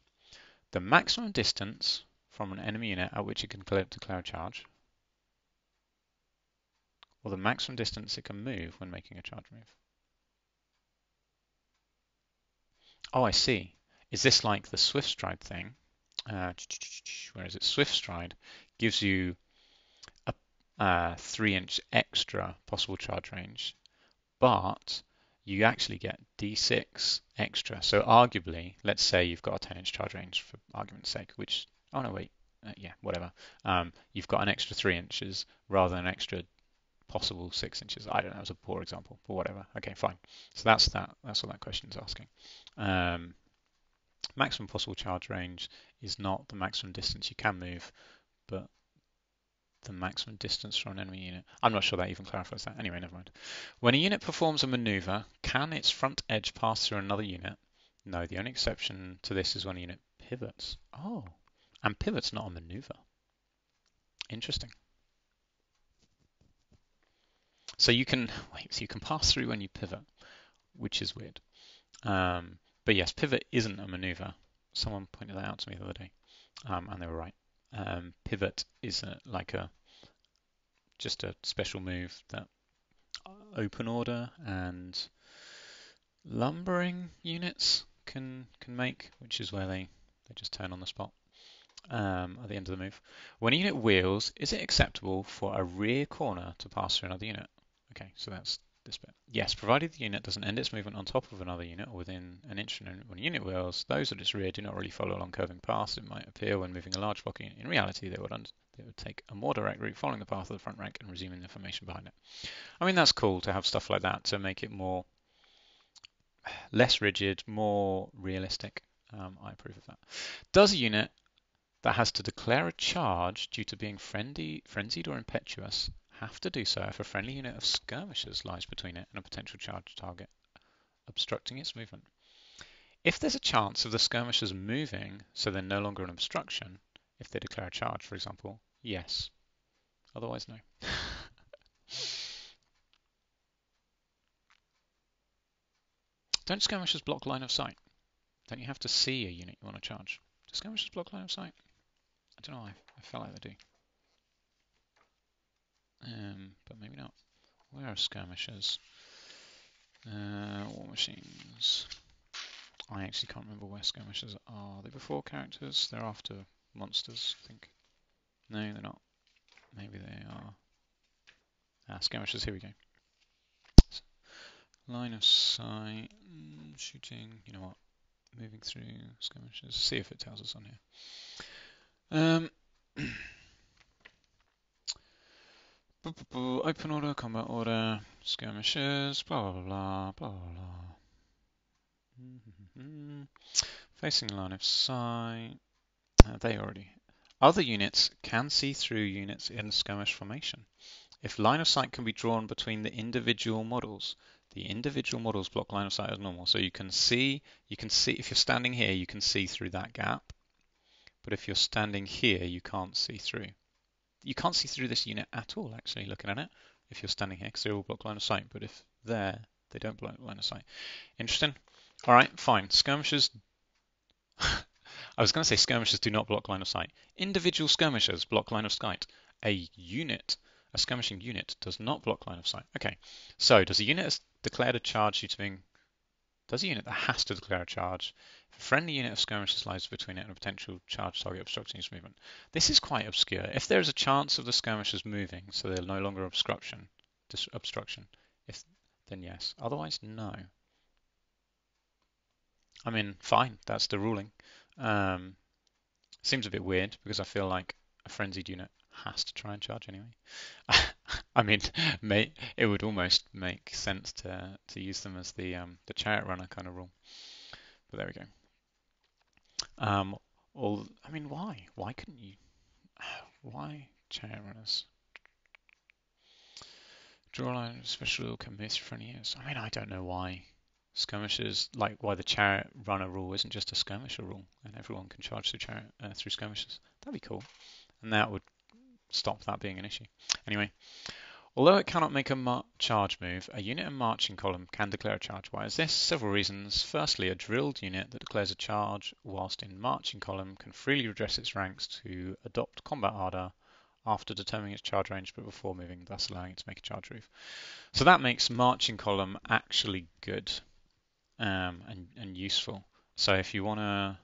the maximum distance from an enemy unit at which it can declare a charge, or the maximum distance it can move when making a charge move. Oh, I see. Is this like the Swift Stride thing? Uh, where is it? Swift Stride gives you a, a three inch extra possible charge range, but you actually get d6 extra. So arguably, let's say you've got a 10 inch charge range for argument's sake, which Oh no, wait. Uh, yeah, whatever. Um, you've got an extra three inches rather than an extra possible six inches. I don't know. It was a poor example, but whatever. Okay, fine. So that's that. That's what that question is asking. Um, maximum possible charge range is not the maximum distance you can move, but the maximum distance from an enemy unit. I'm not sure that even clarifies that. Anyway, never mind. When a unit performs a maneuver, can its front edge pass through another unit? No, the only exception to this is when a unit pivots. Oh, and pivot's not a maneuver. Interesting. So you can wait, so you can pass through when you pivot, which is weird. Um, but yes, pivot isn't a maneuver. Someone pointed that out to me the other day, um, and they were right. Um, pivot is a, like a just a special move that open order and lumbering units can can make, which is where they they just turn on the spot um, at the end of the move. When a unit wheels, is it acceptable for a rear corner to pass through another unit? Okay, so that's this bit. Yes, provided the unit doesn't end its movement on top of another unit or within an inch when a unit wheels, those at its rear do not really follow along curving paths. It might appear when moving a large block unit. In reality, they would, they would take a more direct route following the path of the front rank and resuming the formation behind it. I mean, that's cool to have stuff like that to make it more less rigid, more realistic. Um, I approve of that. Does a unit that has to declare a charge due to being friendly, frenzied or impetuous have to do so if a friendly unit of skirmishers lies between it and a potential charge target, obstructing its movement. If there's a chance of the skirmishers moving so they're no longer an obstruction, if they declare a charge, for example, yes. Otherwise, no. Don't skirmishers block line of sight? Don't you have to see a unit you want to charge? Do skirmishers block line of sight? I don't know, I, feel like they do. Um, but maybe not. Where are skirmishers? Uh, war machines. I actually can't remember where skirmishers are. Are they before characters? They're after monsters, I think. No, they're not. Maybe they are. Ah, skirmishers, here we go. Line of sight, mm, shooting, you know what, moving through skirmishes, see if it tells us on here. Um, open order, combat order, skirmishes, blah blah blah, blah blah. Facing line of sight, uh, they already. Other units can see through units in skirmish formation. If line of sight can be drawn between the individual models, the individual models block line of sight as normal. So you can see, you can see, if you're standing here, you can see through that gap. But if you're standing here, you can't see through. You can't see through this unit at all, actually, looking at it, if you're standing here, because they all block line of sight. But if there, they don't block line of sight. Interesting. All right, fine. Skirmishers. I was going to say skirmishers do not block line of sight. Individual skirmishers block line of sight. A unit a skirmishing unit does not block line of sight. Okay, so does a unit declared a charge due to being... Does a unit that has to declare a charge if a friendly unit of skirmishers lies between it and a potential charge target obstructing its movement? This is quite obscure. If there is a chance of the skirmishers moving, so they're no longer obstruction, obstruction, if then yes. Otherwise, no. I mean, fine, that's the ruling. Um, seems a bit weird because I feel like a frenzied unit has to try and charge anyway. I mean, may, it would almost make sense to to use them as the um, the chariot runner kind of rule. But there we go. Um, all, I mean, why? Why couldn't you? Why chariot runners? Draw line special rule can miss for any years. I mean, I don't know why skirmishers, like why the chariot runner rule isn't just a skirmisher rule and everyone can charge through chariot uh, through skirmishers. That'd be cool, and that would stop that being an issue. Anyway, although it cannot make a charge move, a unit in marching column can declare a charge. Why is this? Several reasons. Firstly, a drilled unit that declares a charge whilst in marching column can freely redress its ranks to adopt combat order after determining its charge range but before moving, thus allowing it to make a charge move. So that makes marching column actually good um, and, and useful. So if you want to,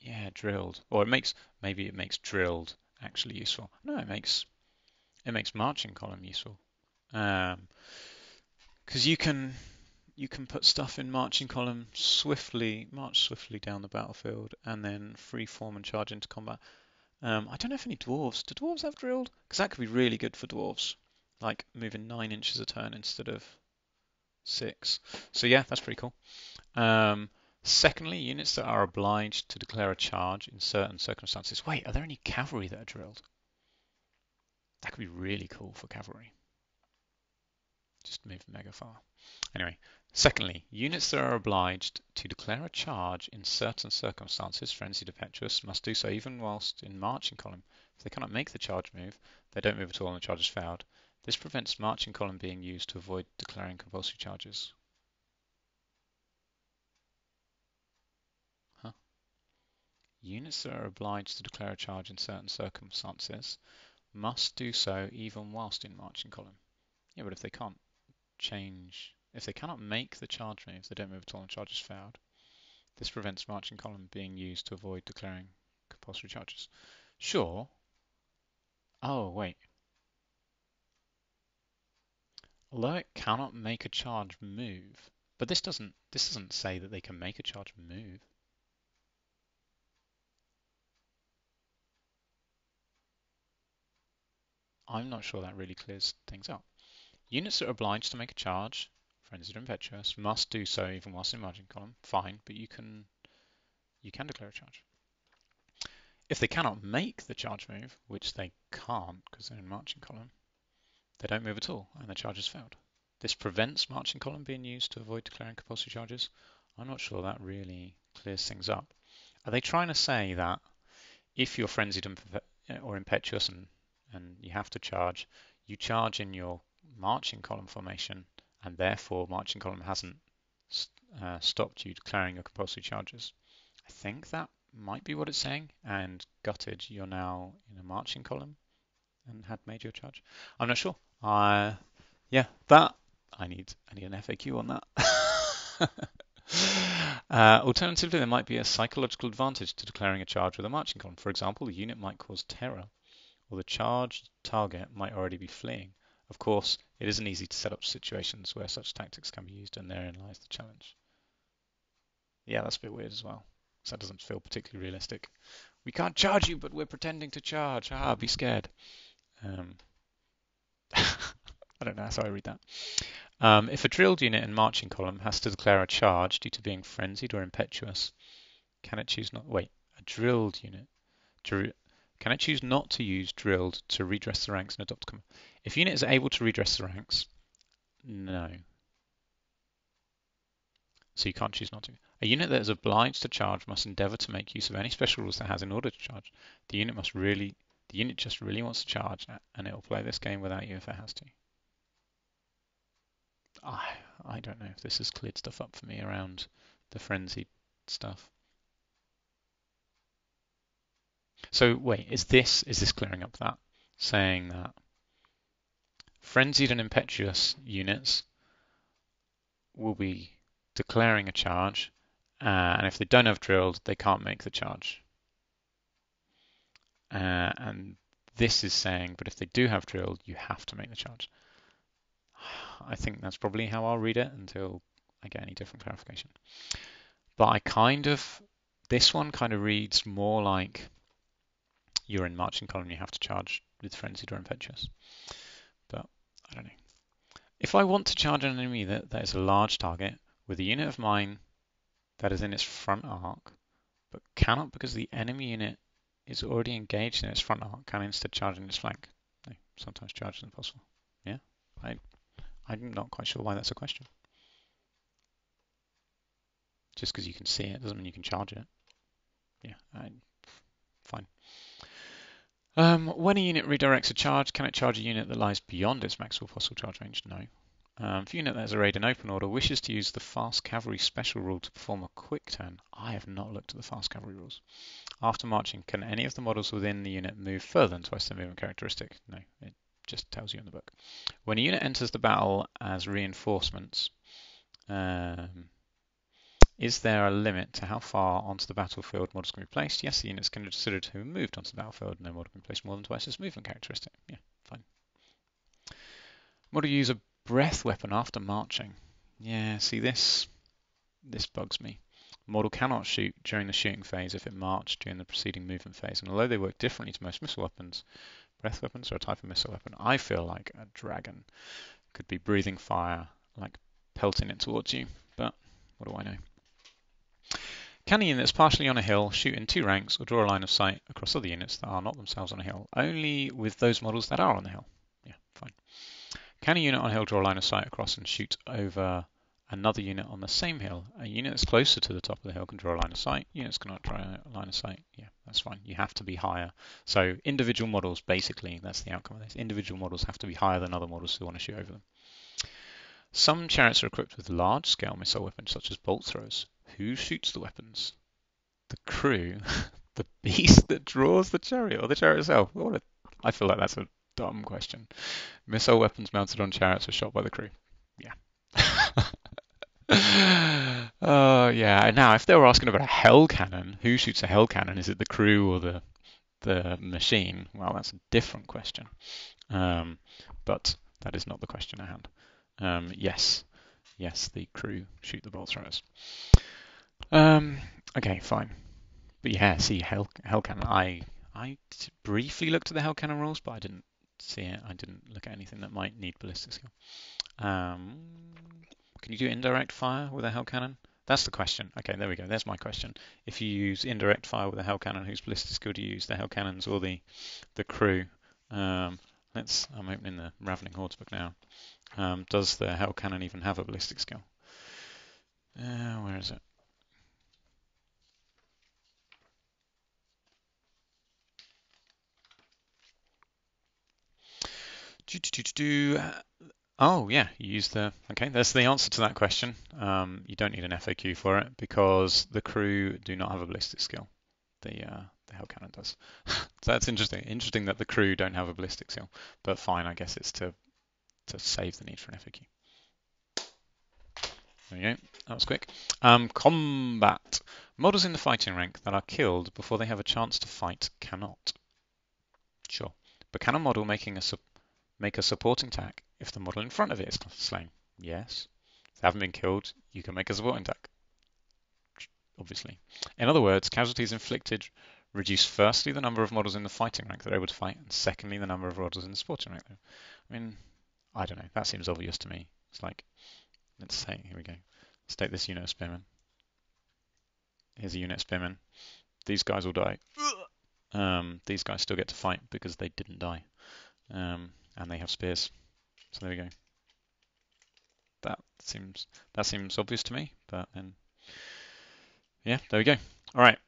yeah, drilled, or it makes, maybe it makes drilled actually useful. No, it makes it makes marching column useful because um, you can you can put stuff in marching column swiftly, march swiftly down the battlefield, and then free form and charge into combat. Um, I don't know if any dwarves. Do dwarves have drilled? Because that could be really good for dwarves, like moving nine inches a turn instead of six. So yeah, that's pretty cool. Um, Secondly, units that are obliged to declare a charge in certain circumstances. Wait, are there any cavalry that are drilled? That could be really cool for cavalry. Just move mega far. Anyway, secondly, units that are obliged to declare a charge in certain circumstances, frenzied impetuous, must do so even whilst in marching column. If they cannot make the charge move, they don't move at all and the charge is failed. This prevents marching column being used to avoid declaring compulsory charges. Units that are obliged to declare a charge in certain circumstances must do so even whilst in marching column. Yeah, but if they can't change, if they cannot make the charge move, they don't move at all and charge is failed. This prevents marching column being used to avoid declaring compulsory charges. Sure. Oh, wait. Although it cannot make a charge move, but this doesn't this doesn't say that they can make a charge move. I'm not sure that really clears things up. Units that are obliged to make a charge, frenzied or impetuous, must do so even whilst in marching column. Fine, but you can you can declare a charge. If they cannot make the charge move, which they can't because they're in marching column, they don't move at all and the charge is failed. This prevents marching column being used to avoid declaring compulsory charges. I'm not sure that really clears things up. Are they trying to say that if you're frenzied or impetuous and and you have to charge, you charge in your marching column formation, and therefore marching column hasn't uh, stopped you declaring your compulsory charges. I think that might be what it's saying. And gutted, you're now in a marching column and had made your charge. I'm not sure. Uh, yeah, that I need I need an FAQ on that. uh, alternatively, there might be a psychological advantage to declaring a charge with a marching column. For example, the unit might cause terror, or the charged target might already be fleeing. Of course, it isn't easy to set up situations where such tactics can be used, and therein lies the challenge. Yeah, that's a bit weird as well. That doesn't feel particularly realistic. We can't charge you, but we're pretending to charge. Ah, be scared. Um, I don't know, how I read that. Um, if a drilled unit in marching column has to declare a charge due to being frenzied or impetuous, can it choose not? Wait, a drilled unit. Can I choose not to use drilled to redress the ranks and adopt command? If unit is able to redress the ranks, no. So you can't choose not to. A unit that is obliged to charge must endeavour to make use of any special rules it has in order to charge. The unit must really, the unit just really wants to charge, and it will play this game without you if it has to. I, I don't know if this has cleared stuff up for me around the frenzied stuff. So wait, is this is this clearing up that? Saying that frenzied and impetuous units will be declaring a charge, uh, and if they don't have drilled, they can't make the charge. Uh, and this is saying, but if they do have drilled, you have to make the charge. I think that's probably how I'll read it until I get any different clarification. But I kind of, this one kind of reads more like you're in marching column, you have to charge with frenzied or impetuous. But I don't know. If I want to charge an enemy that, that is a large target with a unit of mine that is in its front arc, but cannot because the enemy unit is already engaged in its front arc, can instead charge in its flank. No, sometimes charge is impossible. Yeah, I, I'm not quite sure why that's a question. Just because you can see it doesn't mean you can charge it. Yeah, I, fine. Um, when a unit redirects a charge, can it charge a unit that lies beyond its maximal possible charge range? No. Um, if a unit that has a raid in open order wishes to use the fast cavalry special rule to perform a quick turn, I have not looked at the fast cavalry rules. After marching, can any of the models within the unit move further than twice the movement characteristic? No, it just tells you in the book. When a unit enters the battle as reinforcements, um, is there a limit to how far onto the battlefield models can be placed? Yes, the units considered to have moved onto the battlefield. and No model can be placed more than twice its movement characteristic. Yeah, fine. Model use a breath weapon after marching. Yeah, see this this bugs me. Model cannot shoot during the shooting phase if it marched during the preceding movement phase, and although they work differently to most missile weapons, breath weapons are a type of missile weapon. I feel like a dragon could be breathing fire, like pelting it towards you, but what do I know? Can a unit that's partially on a hill shoot in two ranks or draw a line of sight across other units that are not themselves on a hill? Only with those models that are on the hill. Yeah, fine. Can a unit on a hill draw a line of sight across and shoot over another unit on the same hill? A unit that's closer to the top of the hill can draw a line of sight. Units cannot draw a line of sight. Yeah, that's fine. You have to be higher. So individual models, basically, that's the outcome of this. Individual models have to be higher than other models who want to shoot over them. Some chariots are equipped with large-scale missile weapons such as bolt throwers. Who shoots the weapons? The crew, the beast that draws the chariot, or the chariot itself? What a, I feel like that's a dumb question. Missile weapons mounted on chariots are shot by the crew. Yeah. Oh uh, yeah. Now, if they were asking about a hell cannon, who shoots a hell cannon? Is it the crew or the the machine? Well, that's a different question. Um, but that is not the question at hand. Um, yes, yes, the crew shoot the bolt throwers. Um, okay, fine. But yeah, see, Hell, Cannon. I I briefly looked at the Hell Cannon rules, but I didn't see it. I didn't look at anything that might need ballistic skill. Um, can you do indirect fire with a Hell Cannon? That's the question. Okay, there we go. There's my question. If you use indirect fire with a Hell Cannon, whose ballistic skill do you use? The Hell Cannons or the the crew? Um, let's. I'm opening the Ravening Hordes book now. Um, does the Hell Cannon even have a ballistic skill? Uh, where is it? Oh yeah, you use the okay. That's the answer to that question. Um, you don't need an FAQ for it because the crew do not have a ballistic skill. The uh, the hell cannon does. so that's interesting. Interesting that the crew don't have a ballistic skill, but fine. I guess it's to to save the need for an FAQ. There you go. That was quick. Um, combat. Models in the fighting rank that are killed before they have a chance to fight cannot. Sure. But can a model making a make a supporting attack if the model in front of it is slain? Yes. If they haven't been killed, you can make a supporting attack. Obviously. In other words, casualties inflicted reduce firstly the number of models in the fighting rank that are able to fight, and secondly the number of models in the supporting rank. I mean, I don't know. That seems obvious to me. It's like, let's say, here we go. Let's take this unit of spearmen. Here's a unit of spearmen. These guys will die. Um, these guys still get to fight because they didn't die. Um, and they have spears. So there we go. That seems that seems obvious to me, but then yeah, there we go. All right.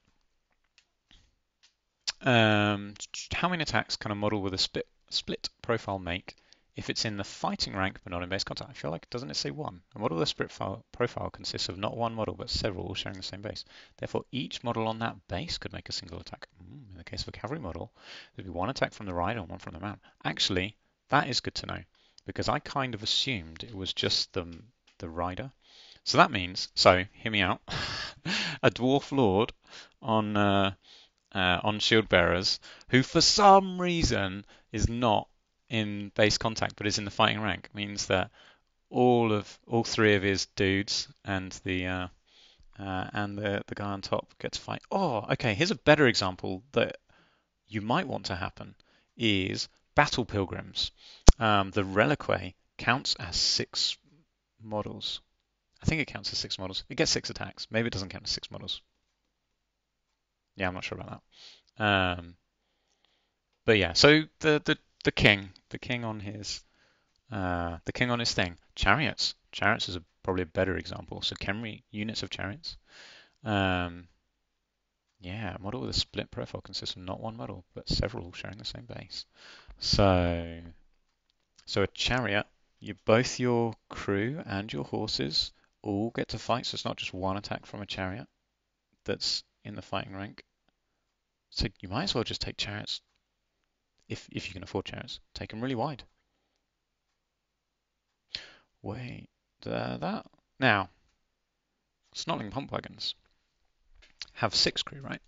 Um, how many attacks can a model with a split split profile make if it's in the fighting rank but not in base contact. I feel like, doesn't it say one? A model with a split profile consists of not one model but several all sharing the same base. Therefore, each model on that base could make a single attack. Mm, in the case of a cavalry model, there'd be one attack from the rider and one from the man. Actually, that is good to know because I kind of assumed it was just the, the rider. So that means, so hear me out, a dwarf lord on uh, uh, on shield bearers who for some reason is not in base contact but is in the fighting rank means that all of all three of his dudes and the uh, uh, and the the guy on top get to fight. Oh, okay. Here's a better example that you might want to happen is battle pilgrims. Um, the reliquary counts as six models. I think it counts as six models. It gets six attacks. Maybe it doesn't count as six models. Yeah, I'm not sure about that. Um, but yeah, so the the the king, the king on his, uh, the king on his thing. Chariots, chariots is a, probably a better example. So Khemri units of chariots. Um, yeah, a model with a split profile consists of not one model, but several sharing the same base. So, so a chariot, you both your crew and your horses all get to fight. So it's not just one attack from a chariot that's in the fighting rank. So you might as well just take chariots if, if you can afford chariots, take them really wide. Wait, uh, that. Now, Snotling pump wagons have six crew, right?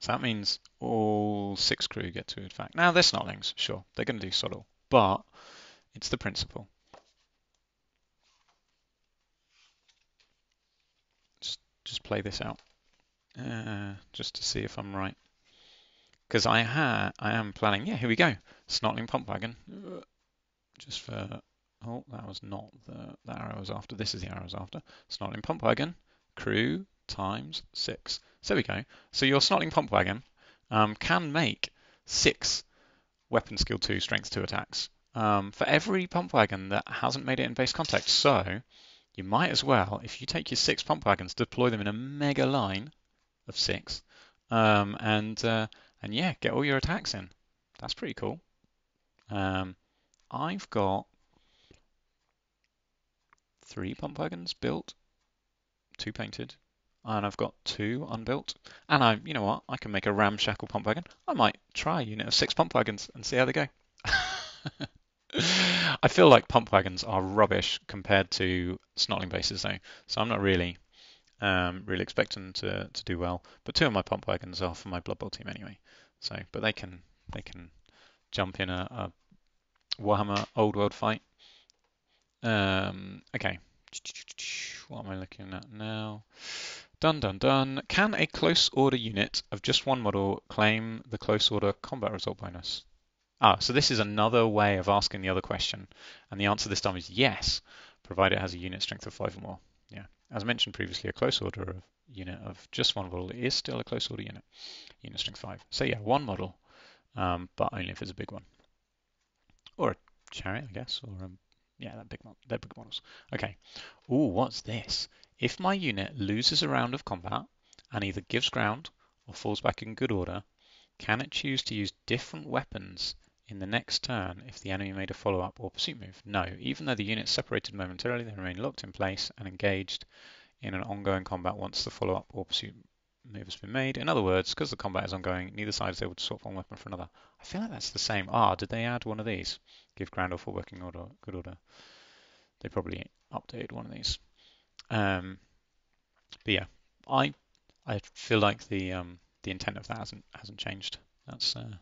So that means all six crew get to attack. Now they're Snotlings, sure, they're going to do sod but it's the principle. Just, just play this out, uh, just to see if I'm right because I ha I am planning. Yeah, here we go. Snotling pump wagon. Just for oh, that was not the, the arrow was after. This is the arrow was after. Snotling pump wagon. Crew times six. So there we go. So your snotling pump wagon um, can make six weapon skill two, strength two attacks um, for every pump wagon that hasn't made it in base contact. So you might as well, if you take your six pump wagons, deploy them in a mega line of six, um, and uh, and yeah, get all your attacks in. That's pretty cool. Um, I've got three pump wagons built, two painted, and I've got two unbuilt. And I, you know what, I can make a ramshackle pump wagon. I might try a unit of six pump wagons and see how they go. I feel like pump wagons are rubbish compared to snotling bases though, so I'm not really um, really expecting to, to do well. But two of my pump wagons are for my Blood Bowl team anyway. So, but they can they can jump in a, a Warhammer Old World fight. Um, okay, what am I looking at now? Done, done, done. Can a close order unit of just one model claim the close order combat result bonus? Ah, so this is another way of asking the other question, and the answer this time is yes, provided it has a unit strength of five or more. Yeah, as mentioned previously, a close order of unit of just one model is still a close order unit, unit strength 5. So yeah, one model, um, but only if it's a big one. Or a chariot, I guess, or um, yeah, that big they're big models. Okay. Ooh, what's this? If my unit loses a round of combat and either gives ground or falls back in good order, can it choose to use different weapons in the next turn if the enemy made a follow-up or pursuit move? No, even though the units separated momentarily, they remain locked in place and engaged in an ongoing combat once the follow-up or pursuit move has been made. In other words, because the combat is ongoing, neither side is able to swap one weapon for another. I feel like that's the same. Ah, did they add one of these? Give ground or full working order, good order. They probably updated one of these. Um, but yeah, I I feel like the um, the intent of that hasn't hasn't changed. That's uh,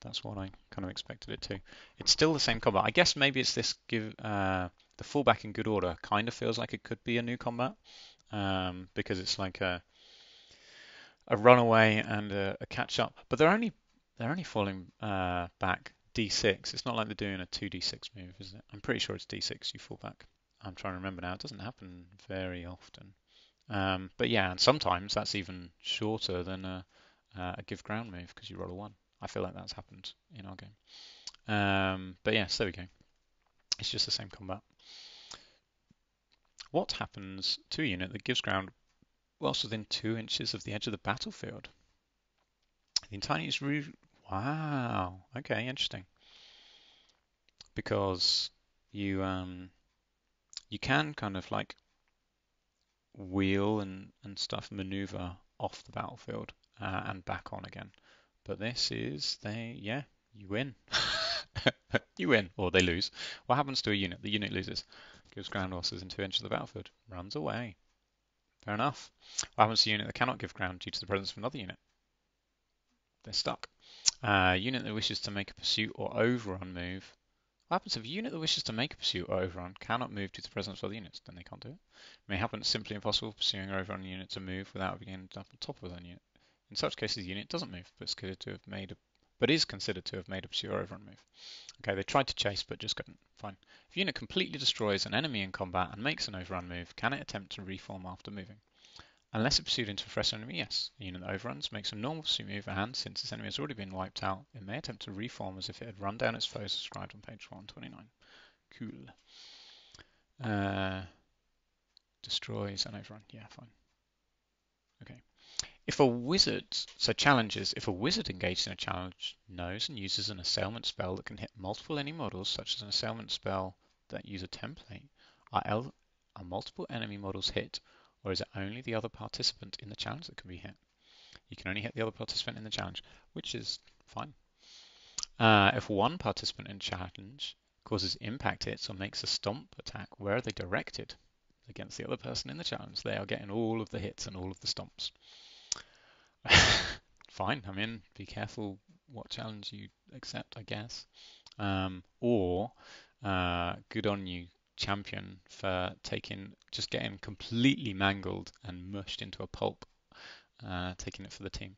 that's what I kind of expected it to. It's still the same combat. I guess maybe it's this give uh, the fullback in good order kind of feels like it could be a new combat um, because it's like a a runaway and a, a catch up, but they're only they're only falling uh, back d6. It's not like they're doing a 2d6 move, is it? I'm pretty sure it's d6 you fall back. I'm trying to remember now. It doesn't happen very often. Um, but yeah, and sometimes that's even shorter than a, a give ground move because you roll a one. I feel like that's happened in our game. Um, but yes, there we go. It's just the same combat. What happens to a unit that gives ground whilst within two inches of the edge of the battlefield? The entire is re- wow. Okay, interesting. Because you um, you can kind of like wheel and, and stuff maneuver off the battlefield uh, and back on again. But this is they yeah, you win. you win or they lose. What happens to a unit? The unit loses. Gives ground losses in two inches of the battlefield. Runs away. Fair enough. What happens to a unit that cannot give ground due to the presence of another unit? They're stuck. Uh, unit that wishes to make a pursuit or overrun move what happens if a unit that wishes to make a pursuit or overrun cannot move due to the presence of other units? Then they can't do it. It may happen it's simply impossible for pursuing or overrun unit to move without being up on top of a unit. In such cases, the unit doesn't move, but is considered to have made a, but is considered to have made a pursuit or overrun move. Okay, they tried to chase but just couldn't. Fine. If a unit completely destroys an enemy in combat and makes an overrun move, can it attempt to reform after moving? Unless it pursued into a fresh enemy, yes. A unit that overruns makes a normal pursuit move, and since its enemy has already been wiped out, it may attempt to reform as if it had run down its foes described on page 129. Cool. Uh, destroys and overrun. Yeah, fine. Okay. If a wizard, so challenges, if a wizard engaged in a challenge knows and uses an assailment spell that can hit multiple enemy models, such as an assailment spell that use a template, are, are multiple enemy models hit or is it only the other participant in the challenge that can be hit? You can only hit the other participant in the challenge, which is fine. Uh, if one participant in challenge causes impact hits or makes a stomp attack, where are they directed? Against the other person in the challenge. They are getting all of the hits and all of the stomps. fine, I mean, be careful what challenge you accept, I guess. Um, or, uh, good on you, champion for taking just getting completely mangled and mushed into a pulp, uh, taking it for the team.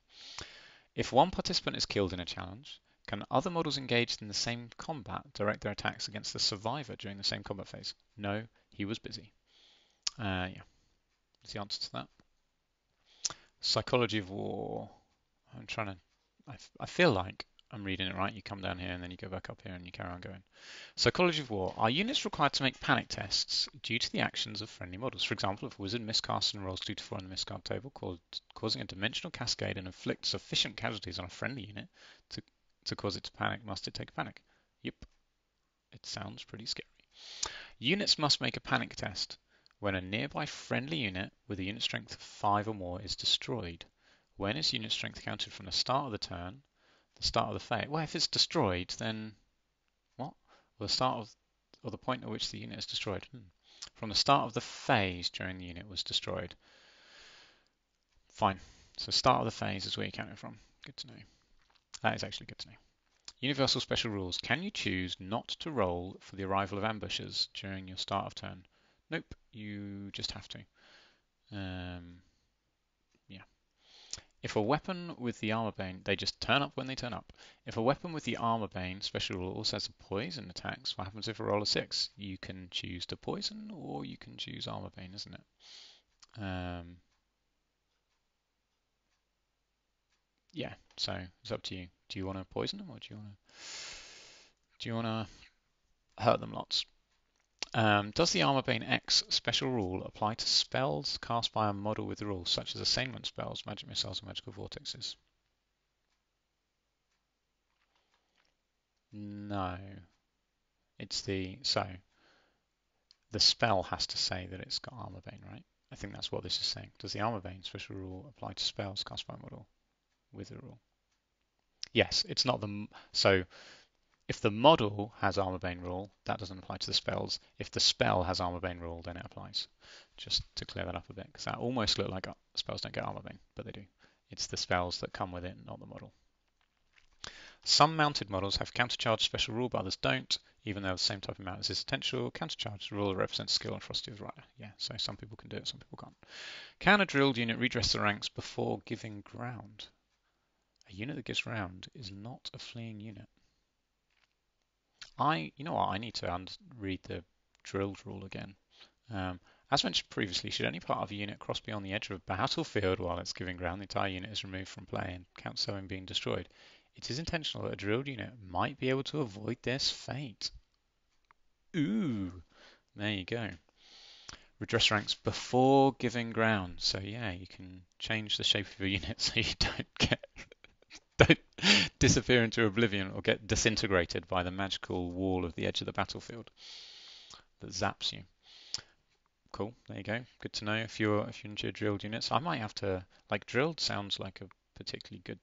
If one participant is killed in a challenge, can other models engaged in the same combat direct their attacks against the survivor during the same combat phase? No, he was busy. Uh, yeah, that's the answer to that. Psychology of War. I'm trying to. I, I feel like I'm reading it right, you come down here and then you go back up here and you carry on going. Psychology of War. Are units required to make panic tests due to the actions of friendly models? For example, if a wizard miscasts and rolls 2 to 4 on the miscast table, causing a dimensional cascade and inflicts sufficient casualties on a friendly unit to, to cause it to panic, must it take a panic? Yep. It sounds pretty scary. Units must make a panic test when a nearby friendly unit with a unit strength of 5 or more is destroyed. When is unit strength counted from the start of the turn the start of the phase. Well, if it's destroyed, then what? Well, the start of, or the point at which the unit is destroyed. Hmm. From the start of the phase during the unit was destroyed. Fine. So start of the phase is where you count it from. Good to know. That is actually good to know. Universal special rules. Can you choose not to roll for the arrival of ambushes during your start of turn? Nope, you just have to. Um, yeah. if a weapon with the armor bane, they just turn up when they turn up. If a weapon with the armor bane special rule also has a poison attacks, what happens if a roll a six? You can choose to poison or you can choose armor bane, isn't it? Um, yeah, so it's up to you. Do you want to poison them or do you want to do you want to hurt them lots? Um, does the Armor Bane X special rule apply to spells cast by a model with rules, such as assailment spells, magic missiles, and magical vortexes? No. It's the, so, the spell has to say that it's got Armor Bane, right? I think that's what this is saying. Does the Armor Bane special rule apply to spells cast by a model with a rule? Yes, it's not the, so if the model has Armor Bane rule, that doesn't apply to the spells. If the spell has Armor Bane rule, then it applies. Just to clear that up a bit, because that almost looked like uh, spells don't get Armor Bane, but they do. It's the spells that come with it, not the model. Some mounted models have countercharge special rule, but others don't, even though the same type of mount is potential. Countercharge rule represents skill and ferocity of rider. Yeah, so some people can do it, some people can't. Can a drilled unit redress the ranks before giving ground? A unit that gives ground is not a fleeing unit. I, you know what, I need to read the drilled rule again. Um, as mentioned previously, should any part of a unit cross beyond the edge of a battlefield while it's giving ground, the entire unit is removed from play and counts in being destroyed. It is intentional that a drilled unit might be able to avoid this fate. Ooh, there you go. Redress ranks before giving ground. So yeah, you can change the shape of your unit so you don't get don't disappear into oblivion or get disintegrated by the magical wall of the edge of the battlefield that zaps you. Cool. There you go. Good to know if you're if you're into drilled units. I might have to like drilled sounds like a particularly good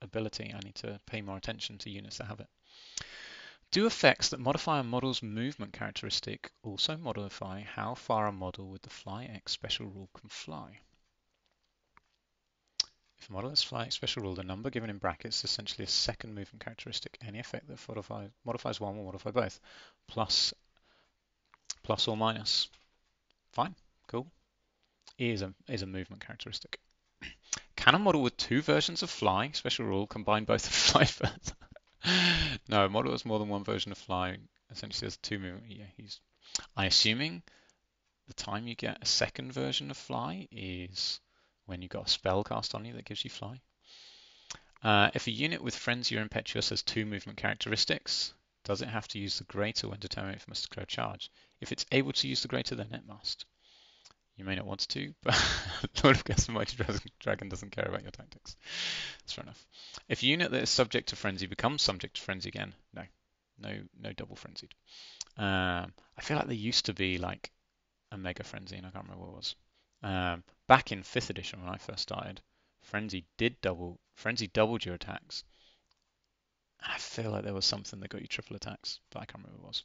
ability. I need to pay more attention to units that have it. Do effects that modify a model's movement characteristic also modify how far a model with the fly X special rule can fly? If a model has fly special rule, the number given in brackets is essentially a second movement characteristic. Any effect that modifies, modifies one will modify both, plus, plus or minus. Fine, cool. E is a, is a movement characteristic. Can a model with two versions of fly, special rule, combine both of fly first? no, a model has more than one version of fly. Essentially, there's two movement. Yeah, he's. I assuming the time you get a second version of fly is when you've got a spell cast on you that gives you fly. Uh, if a unit with Frenzy or Impetuous has two movement characteristics, does it have to use the greater when determining if it must declare charge? If it's able to use the greater, then it must. You may not want to, but Lord of Chaos and Mighty Dragon doesn't care about your tactics. That's fair enough. If a unit that is subject to frenzy becomes subject to frenzy again, no, no, no double frenzied. Um, I feel like there used to be like a mega frenzy, and I can't remember what it was. Um, back in fifth edition when I first started, frenzy did double frenzy doubled your attacks, I feel like there was something that got you triple attacks, but I can't remember what it was.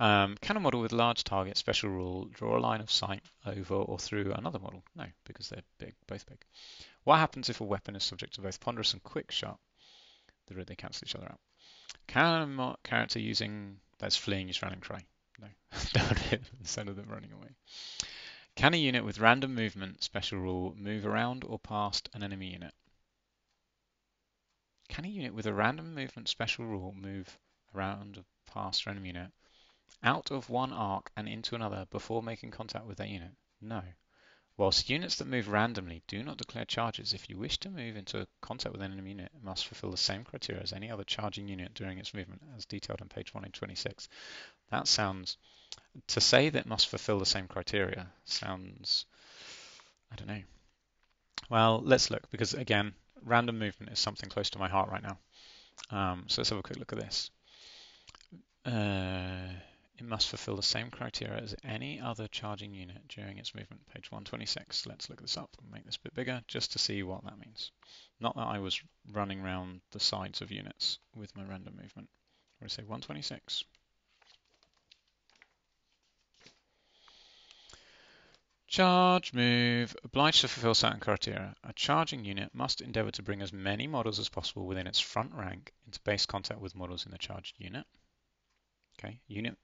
Um, can a model with large target special rule draw a line of sight over or through another model? No, because they're big, both big. What happens if a weapon is subject to both ponderous and quick shot? They cancel each other out. Can a character using that's fleeing use random cry? No, would hit instead of them running away. Can a unit with random movement special rule move around or past an enemy unit? Can a unit with a random movement special rule move around or past random unit out of one arc and into another before making contact with that unit? No. Whilst units that move randomly do not declare charges, if you wish to move into contact with an enemy unit, it must fulfill the same criteria as any other charging unit during its movement, as detailed on page 126. That sounds, to say that it must fulfill the same criteria sounds, I don't know. Well, let's look, because again, random movement is something close to my heart right now. Um, so let's have a quick look at this. Uh, it must fulfill the same criteria as any other charging unit during its movement. Page 126. Let's look this up and make this a bit bigger just to see what that means. Not that I was running around the sides of units with my random movement. I'm going to say 126. Charge move. Obliged to fulfill certain criteria. A charging unit must endeavor to bring as many models as possible within its front rank into base contact with models in the charged unit. Okay, unit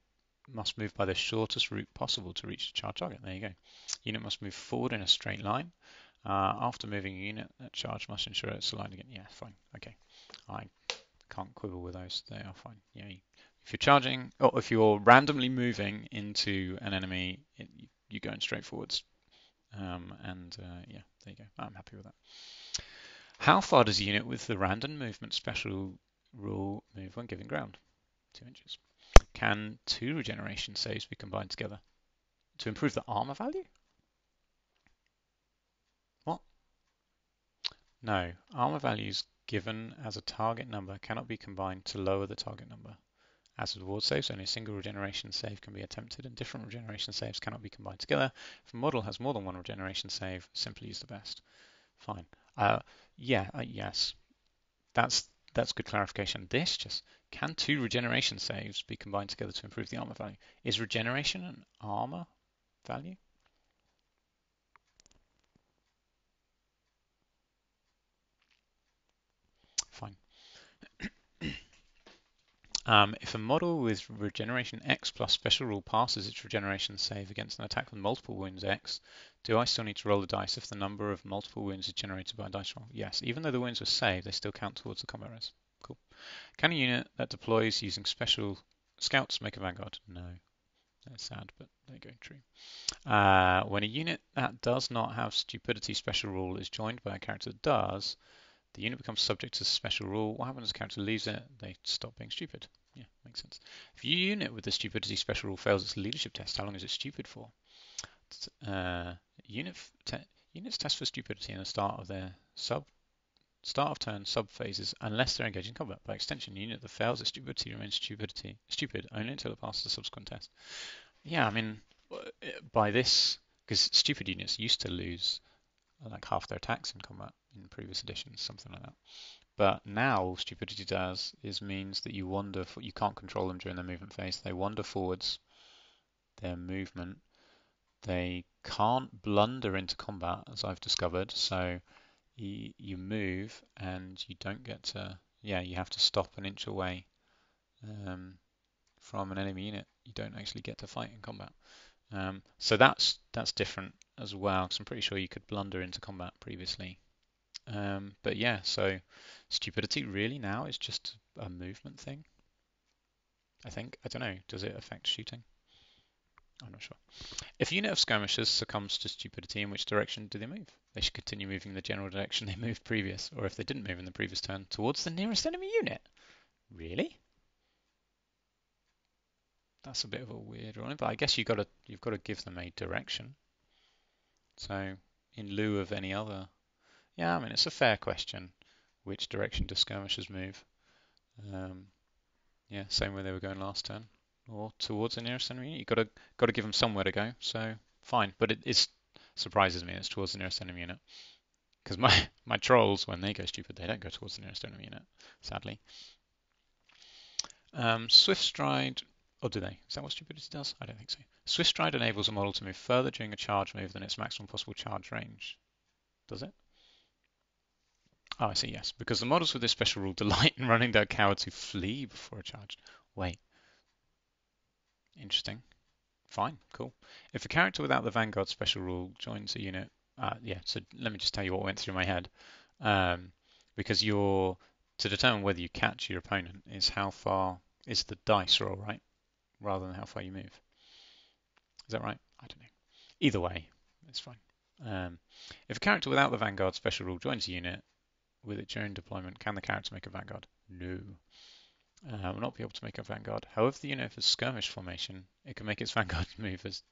must move by the shortest route possible to reach the charge target. There you go. Unit must move forward in a straight line. Uh, after moving a unit, that charge must ensure it's aligned again. Yeah, fine. Okay. I can't quibble with those. They are fine. Yeah. If you're charging, or if you're randomly moving into an enemy, it, you're going straight forwards. Um, and uh, yeah, there you go. I'm happy with that. How far does a unit with the random movement special rule move when giving ground? Two inches. Can two regeneration saves be combined together to improve the armor value? What? No, armor values given as a target number cannot be combined to lower the target number. As with ward saves, only a single regeneration save can be attempted and different regeneration saves cannot be combined together. If a model has more than one regeneration save, simply use the best. Fine. Uh, yeah, uh, yes. That's that's good clarification. This just, can two regeneration saves be combined together to improve the armor value? Is regeneration an armor value? Fine. Um, if a model with regeneration X plus special rule passes its regeneration save against an attack with multiple wounds X, do I still need to roll the dice if the number of multiple wounds is generated by a dice roll? Yes, even though the wounds were saved, they still count towards the combat res. Cool. Can a unit that deploys using special scouts make a vanguard? No. That's sad, but there you go, true. Uh, when a unit that does not have stupidity special rule is joined by a character that does, the unit becomes subject to a special rule. What happens if the character leaves it? They stop being stupid. Yeah, makes sense. If your unit with the stupidity special rule fails its leadership test, how long is it stupid for? Uh, unit te units test for stupidity in the start of their sub start of turn sub phases unless they're engaged in combat. By extension, the unit that fails its stupidity remains stupidity stupid only until it passes the subsequent test. Yeah, I mean, by this, because stupid units used to lose like half their attacks in combat in previous editions, something like that. But now all stupidity does is means that you wander, for, you can't control them during their movement phase. They wander forwards, their movement. They can't blunder into combat, as I've discovered. So you, you move and you don't get to, yeah, you have to stop an inch away um, from an enemy unit. You don't actually get to fight in combat. Um, so that's that's different as well, because I'm pretty sure you could blunder into combat previously. Um, but yeah, so stupidity really now is just a movement thing. I think. I don't know. Does it affect shooting? I'm not sure. If a unit of skirmishers succumbs to stupidity, in which direction do they move? They should continue moving the general direction they moved previous, or if they didn't move in the previous turn, towards the nearest enemy unit. Really? That's a bit of a weird one, but I guess you got to you've got to give them a direction. So in lieu of any other, yeah, I mean it's a fair question. Which direction do skirmishers move? Um, yeah, same way they were going last turn or towards the nearest enemy. Unit, You've got to got to give them somewhere to go. So fine, but it is, surprises me it's towards the nearest enemy unit. Because my my trolls, when they go stupid, they don't go towards the nearest enemy unit. Sadly. Um, Swift stride, or do they? Is that what stupidity does? I don't think so. Swift stride enables a model to move further during a charge move than its maximum possible charge range. Does it? Oh, I see, yes. Because the models with this special rule delight in running their cowards who flee before a charge. Wait, Interesting. Fine, cool. If a character without the Vanguard special rule joins a unit, uh, yeah, so let me just tell you what went through my head. Um, because you're, to determine whether you catch your opponent is how far is the dice roll, right? Rather than how far you move. Is that right? I don't know. Either way, it's fine. Um, if a character without the Vanguard special rule joins a unit with its own deployment, can the character make a Vanguard? No uh, will not be able to make a vanguard. However, the unit has a skirmish formation, it can make its vanguard move as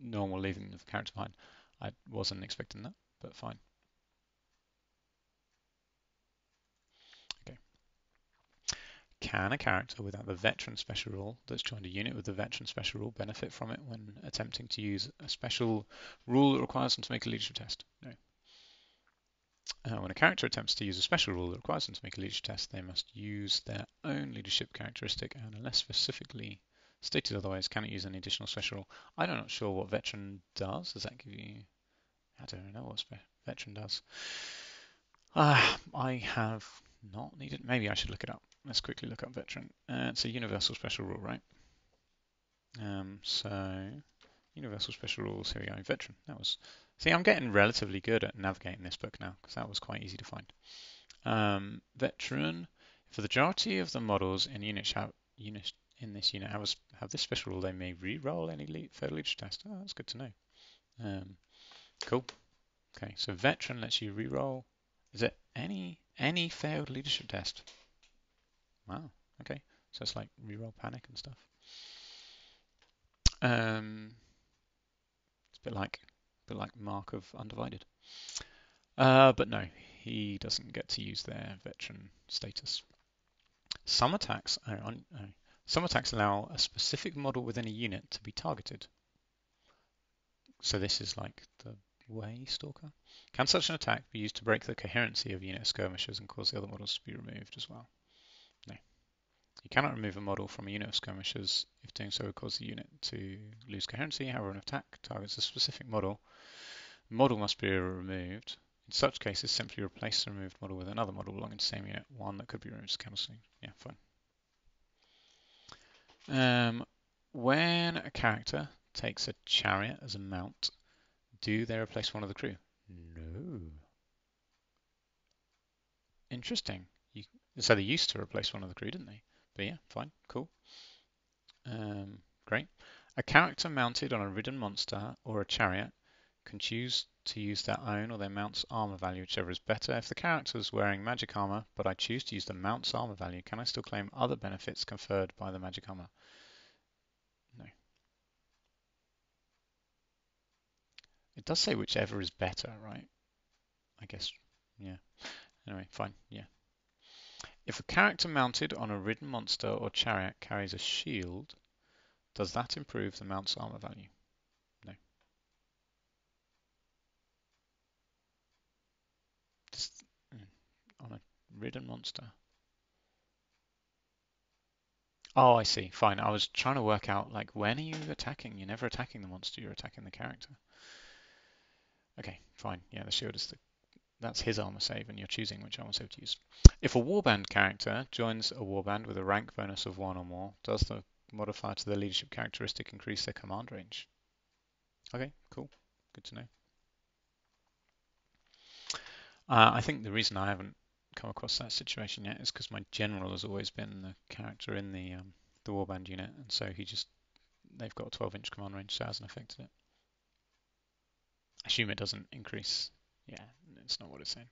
normal, leaving the character behind. I wasn't expecting that, but fine. Okay. Can a character without the veteran special rule that's joined a unit with the veteran special rule benefit from it when attempting to use a special rule that requires them to make a leadership test? No. Uh, when a character attempts to use a special rule that requires them to make a leadership test, they must use their own leadership characteristic, and unless specifically stated otherwise, cannot use any additional special rule. I'm not sure what veteran does. Does that give you? I don't know what veteran does. Uh, I have not needed. Maybe I should look it up. Let's quickly look up veteran. Uh, it's a universal special rule, right? Um, so universal special rules. Here we go. Veteran. That was See, I'm getting relatively good at navigating this book now because that was quite easy to find. Um, veteran. For the majority of the models in unit, unit in this unit have, have this special rule, they may re-roll any le failed leadership test. Oh, that's good to know. Um, cool. Okay, so veteran lets you re-roll. Is it any any failed leadership test? Wow. Okay, so it's like re-roll panic and stuff. Um, it's a bit like bit like Mark of Undivided. Uh, but no, he doesn't get to use their veteran status. Some attacks, oh, oh, some attacks allow a specific model within a unit to be targeted. So this is like the Waystalker. Can such an attack be used to break the coherency of unit skirmishers and cause the other models to be removed as well? You cannot remove a model from a unit of skirmishers if doing so would cause the unit to lose coherency. However, an attack targets a specific model. The model must be removed. In such cases, simply replace the removed model with another model belonging to the same unit, one that could be removed cancelling. Yeah, fine. Um, when a character takes a chariot as a mount, do they replace one of the crew? No. Interesting. You, so they used to replace one of the crew, didn't they? But yeah, fine, cool. Um, great. A character mounted on a ridden monster or a chariot can choose to use their own or their mount's armor value, whichever is better. If the character is wearing magic armor, but I choose to use the mount's armor value, can I still claim other benefits conferred by the magic armor? No. It does say whichever is better, right? I guess, yeah. Anyway, fine, yeah. If a character mounted on a ridden monster or chariot carries a shield, does that improve the mount's armor value? No. Just, mm, on a ridden monster. Oh, I see. Fine. I was trying to work out, like, when are you attacking? You're never attacking the monster, you're attacking the character. Okay, fine. Yeah, the shield is the that's his armor save, and you're choosing which armor save to use. If a warband character joins a warband with a rank bonus of one or more, does the modifier to the leadership characteristic increase their command range? Okay, cool. Good to know. Uh, I think the reason I haven't come across that situation yet is because my general has always been the character in the um, the warband unit, and so he just they've got a 12 inch command range, so it hasn't affected it assume it doesn't increase. Yeah, it's not what it's saying.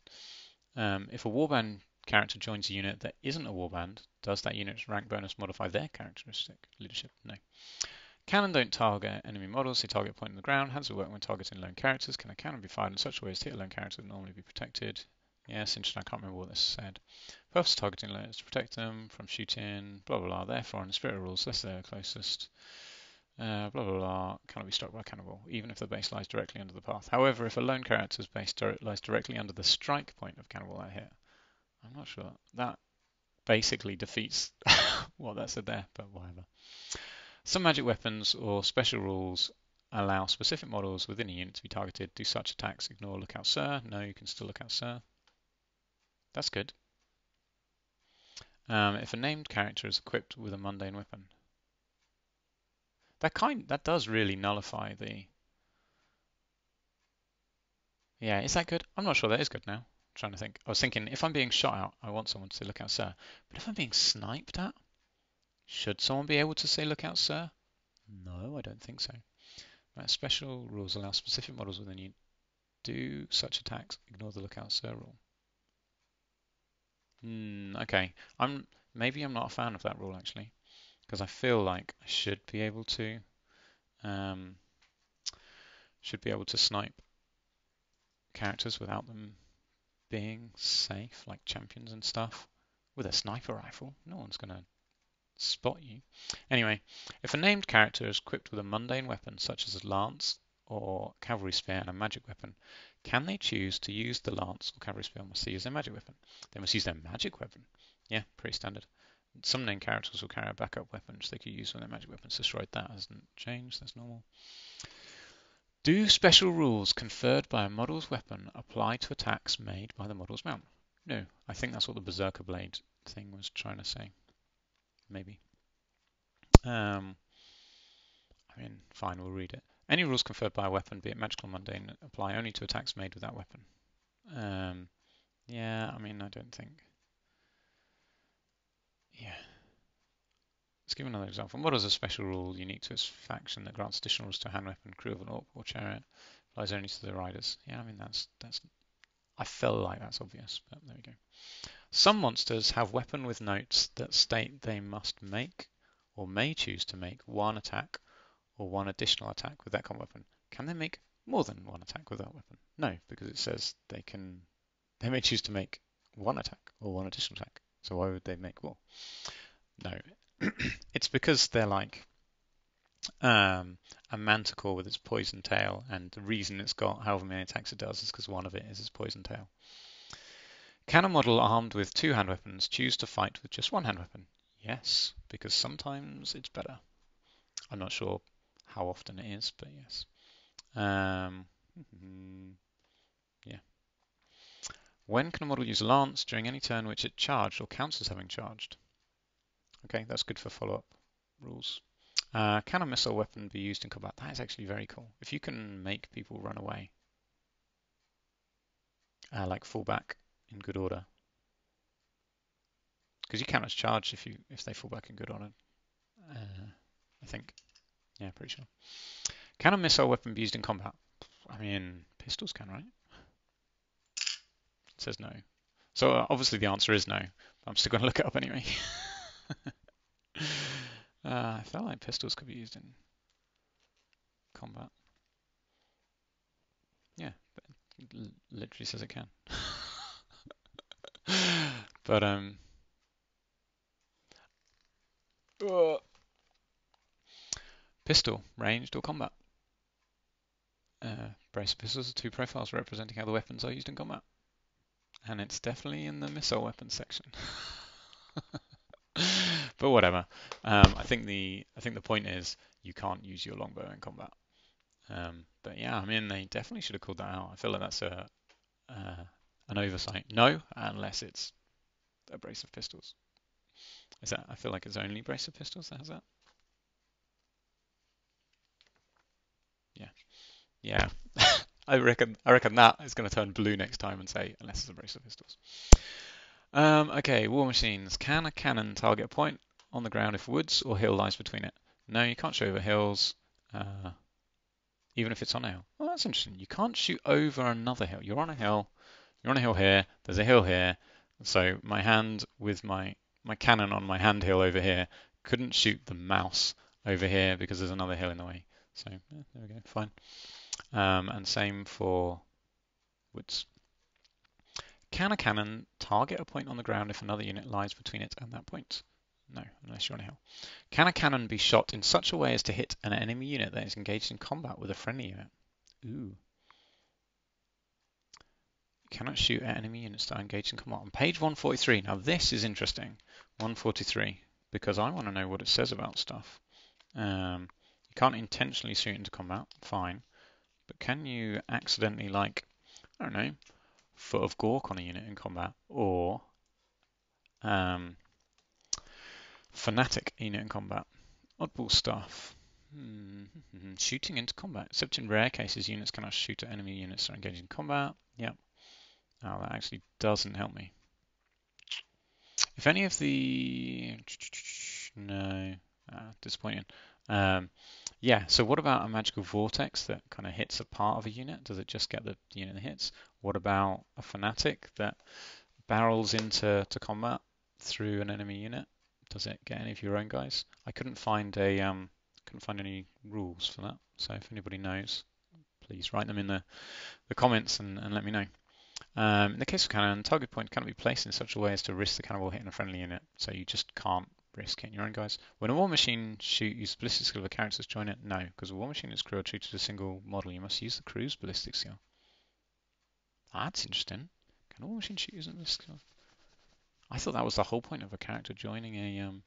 Um, if a warband character joins a unit that isn't a warband, does that unit's rank bonus modify their characteristic? Leadership? No. Cannon don't target enemy models, they target point in the ground. How does it work when targeting lone characters? Can a cannon be fired in such a way as to hit a lone character and normally be protected? Yes, interesting. I can't remember what this said. Purpose of targeting lone is to protect them from shooting, blah blah blah. Therefore, in the spirit rules, unless they're closest, uh, blah, blah, blah, cannot be struck by a cannonball, even if the base lies directly under the path. However, if a lone character's base lies directly under the strike point of cannonball I hit, I'm not sure. That basically defeats what that said there, but whatever. Some magic weapons or special rules allow specific models within a unit to be targeted. Do such attacks ignore Lookout Sir? No, you can still Lookout Sir. That's good. Um, if a named character is equipped with a mundane weapon, that kind that does really nullify the. Yeah, is that good? I'm not sure that is good now. I'm trying to think. I was thinking if I'm being shot at, I want someone to say look out, sir. But if I'm being sniped at, should someone be able to say look out, sir? No, I don't think so. Special rules allow specific models within you do such attacks. Ignore the lookout, sir rule. Mm, okay, I'm maybe I'm not a fan of that rule actually because I feel like I should be able to um, should be able to snipe characters without them being safe, like champions and stuff, with a sniper rifle. No one's going to spot you. Anyway, if a named character is equipped with a mundane weapon such as a lance or cavalry spear and a magic weapon, can they choose to use the lance or cavalry spear? Must they use their magic weapon? They must use their magic weapon. Yeah, pretty standard. Some named characters will carry a backup weapon which they could use when their magic weapons destroyed. That hasn't changed, that's normal. Do special rules conferred by a model's weapon apply to attacks made by the model's mount? No, I think that's what the Berserker Blade thing was trying to say. Maybe. Um, I mean, fine, we'll read it. Any rules conferred by a weapon, be it magical or mundane, apply only to attacks made with that weapon. Um, yeah, I mean, I don't think yeah. Let's give another example. What is a special rule unique to its faction that grants additional rules to a hand weapon, crew of an orc or chariot? Applies only to the riders. Yeah, I mean that's that's. I feel like that's obvious, but there we go. Some monsters have weapon with notes that state they must make or may choose to make one attack or one additional attack with that common weapon. Can they make more than one attack with that weapon? No, because it says they can They may choose to make one attack or one additional attack. So why would they make more? No, it's because they're like um, a manticore with its poison tail, and the reason it's got however many attacks it does is because one of it is its poison tail. Can a model armed with two hand weapons choose to fight with just one hand weapon? Yes, because sometimes it's better. I'm not sure how often it is, but yes. Um, yeah. When can a model use lance during any turn which it charged or counts as having charged? Okay, that's good for follow-up rules. Uh, can a missile weapon be used in combat? That is actually very cool. If you can make people run away, uh, like fall back in good order, because you count as charged if you if they fall back in good order. Uh, I think. Yeah, pretty sure. Can a missile weapon be used in combat? I mean, pistols can, right? It says no. So uh, obviously the answer is no. I'm still going to look it up anyway. uh, I felt like pistols could be used in combat. Yeah, it literally says it can. but um, uh, pistol, ranged or combat. Uh, brace pistols are two profiles representing how the weapons are used in combat. And it's definitely in the missile weapons section. but whatever. Um, I think the I think the point is you can't use your longbow in combat. Um, but yeah, I mean they definitely should have called that out. I feel like that's a uh, an oversight. No, unless it's a brace of pistols. Is that? I feel like it's only brace of pistols that has that. Yeah. Yeah. I reckon I reckon that is going to turn blue next time and say unless it's a brace of pistols. Um, okay, war machines. Can a cannon target a point on the ground if woods or hill lies between it? No, you can't shoot over hills, uh, even if it's on a hill. Well, that's interesting. You can't shoot over another hill. You're on a hill. You're on a hill here. There's a hill here. So my hand with my my cannon on my hand hill over here couldn't shoot the mouse over here because there's another hill in the way. So yeah, there we go, fine. Um, and same for woods. Can a cannon target a point on the ground if another unit lies between it and that point? No, unless you're on a hill. Can a cannon be shot in such a way as to hit an enemy unit that is engaged in combat with a friendly unit? Ooh. Cannot shoot at enemy units that are engaged in combat. On page 143, now this is interesting. 143, because I want to know what it says about stuff. Um, you can't intentionally shoot into combat, fine. But can you accidentally, like, I don't know, foot of Gork on a unit in combat, or um, fanatic unit in combat? Oddball stuff. Hmm. Shooting into combat. Except in rare cases, units cannot shoot at enemy units that are engaged in combat. Yep. Oh, that actually doesn't help me. If any of the... No. Ah, disappointing. Um, yeah, so what about a magical vortex that kind of hits a part of a unit? Does it just get the unit that hits? What about a fanatic that barrels into to combat through an enemy unit? Does it get any of your own guys? I couldn't find a um, couldn't find any rules for that. So if anybody knows, please write them in the, the comments and, and let me know. Um, in the case of cannon, target point cannot be placed in such a way as to risk the cannonball hitting a friendly unit, so you just can't risk hitting your own guys. When a war machine shoot use ballistic skill of a character's join it? No, because a war machine is crew are treated as a single model. You must use the crew's ballistic skill. That's interesting. Can a war machine shoot using this skill? I thought that was the whole point of a character joining a um,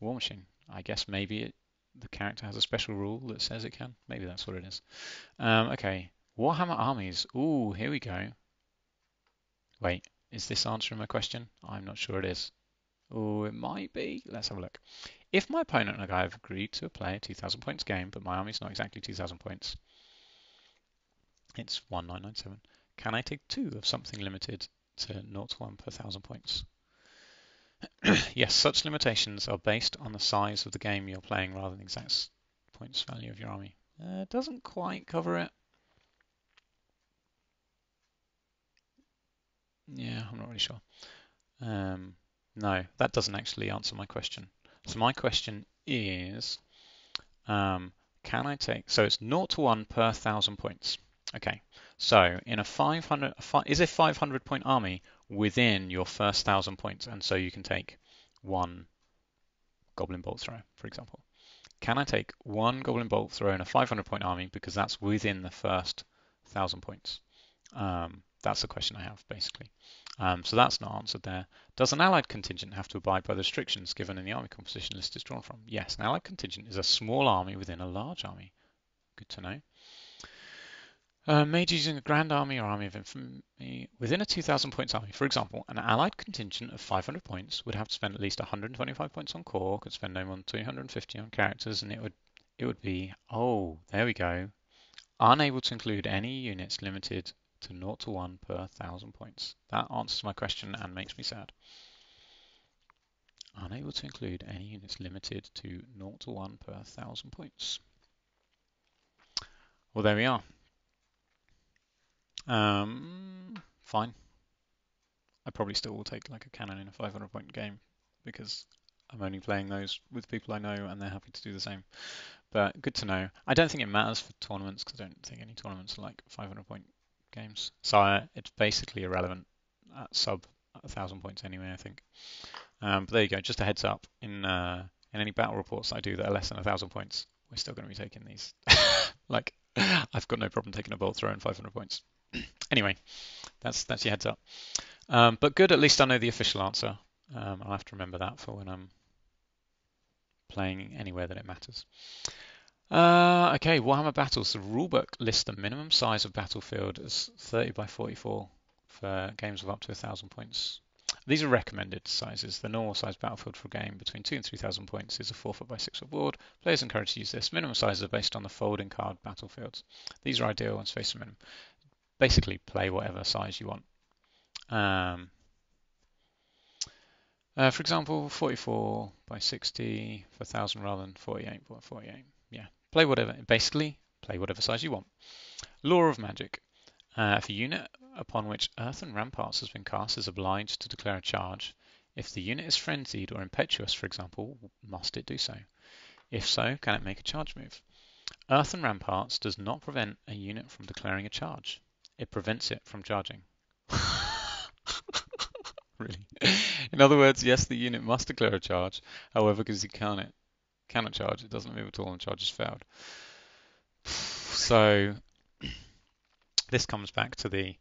war machine. I guess maybe it, the character has a special rule that says it can. Maybe that's what it is. Um, okay, Warhammer armies. Ooh, here we go. Wait, is this answering my question? I'm not sure it is. Oh, it might be. Let's have a look. If my opponent and I have agreed to play a 2,000 points game, but my army's not exactly 2,000 points, it's 1997. Can I take two of something limited to 0 to 1 per 1,000 points? yes, such limitations are based on the size of the game you're playing rather than the exact points value of your army. Uh, doesn't quite cover it. Yeah, I'm not really sure. Um, no, that doesn't actually answer my question. So my question is, um, can I take, so it's 0 to 1 per 1,000 points. Okay, so in a 500, is a 500 point army within your first 1,000 points, and so you can take one Goblin Bolt Throw, for example. Can I take one Goblin Bolt Throw in a 500 point army because that's within the first 1,000 points? Um, that's the question I have, basically. Um, so that's not answered there. Does an allied contingent have to abide by the restrictions given in the army composition list it's drawn from? Yes, an allied contingent is a small army within a large army. Good to know. Uh, mage using a grand army or army of infamy within a 2000 points army. For example, an allied contingent of 500 points would have to spend at least 125 points on core, could spend no more than 250 on characters, and it would it would be oh there we go, unable to include any units limited to 0 to 1 per 1000 points. That answers my question and makes me sad. Unable to include any units limited to 0 to 1 per 1000 points. Well, there we are. Um, fine. I probably still will take like a cannon in a 500 point game because I'm only playing those with people I know and they're happy to do the same. But good to know. I don't think it matters for tournaments because I don't think any tournaments are like 500 point games. So uh, it's basically irrelevant at sub a 1000 points anyway, I think. Um, but there you go. Just a heads up in uh, in any battle reports I do that are less than a 1000 points, we're still going to be taking these. like I've got no problem taking a bolt throw in 500 points. anyway, that's that's your heads up. Um, but good, at least I know the official answer. Um, I'll have to remember that for when I'm playing anywhere that it matters. Uh, okay, Warhammer Battles. The rulebook lists the minimum size of battlefield as 30 by 44 for games of up to 1,000 points. These are recommended sizes. The normal size battlefield for a game between 2 and 3,000 points is a 4 foot by 6 foot board. Players encouraged to use this. Minimum sizes are based on the folding card battlefields. These are ideal and space minimum basically play whatever size you want. Um, uh, for example, 44 by 60 for 1000 rather than 48 by 48. Yeah, play whatever, basically play whatever size you want. Lore of Magic. Uh, if a unit upon which Earthen Ramparts has been cast is obliged to declare a charge, if the unit is frenzied or impetuous, for example, must it do so? If so, can it make a charge move? Earthen Ramparts does not prevent a unit from declaring a charge. It prevents it from charging. really. In other words, yes, the unit must declare a charge. However, because you can't, cannot charge, it doesn't move at all and charge is failed. So this comes back to the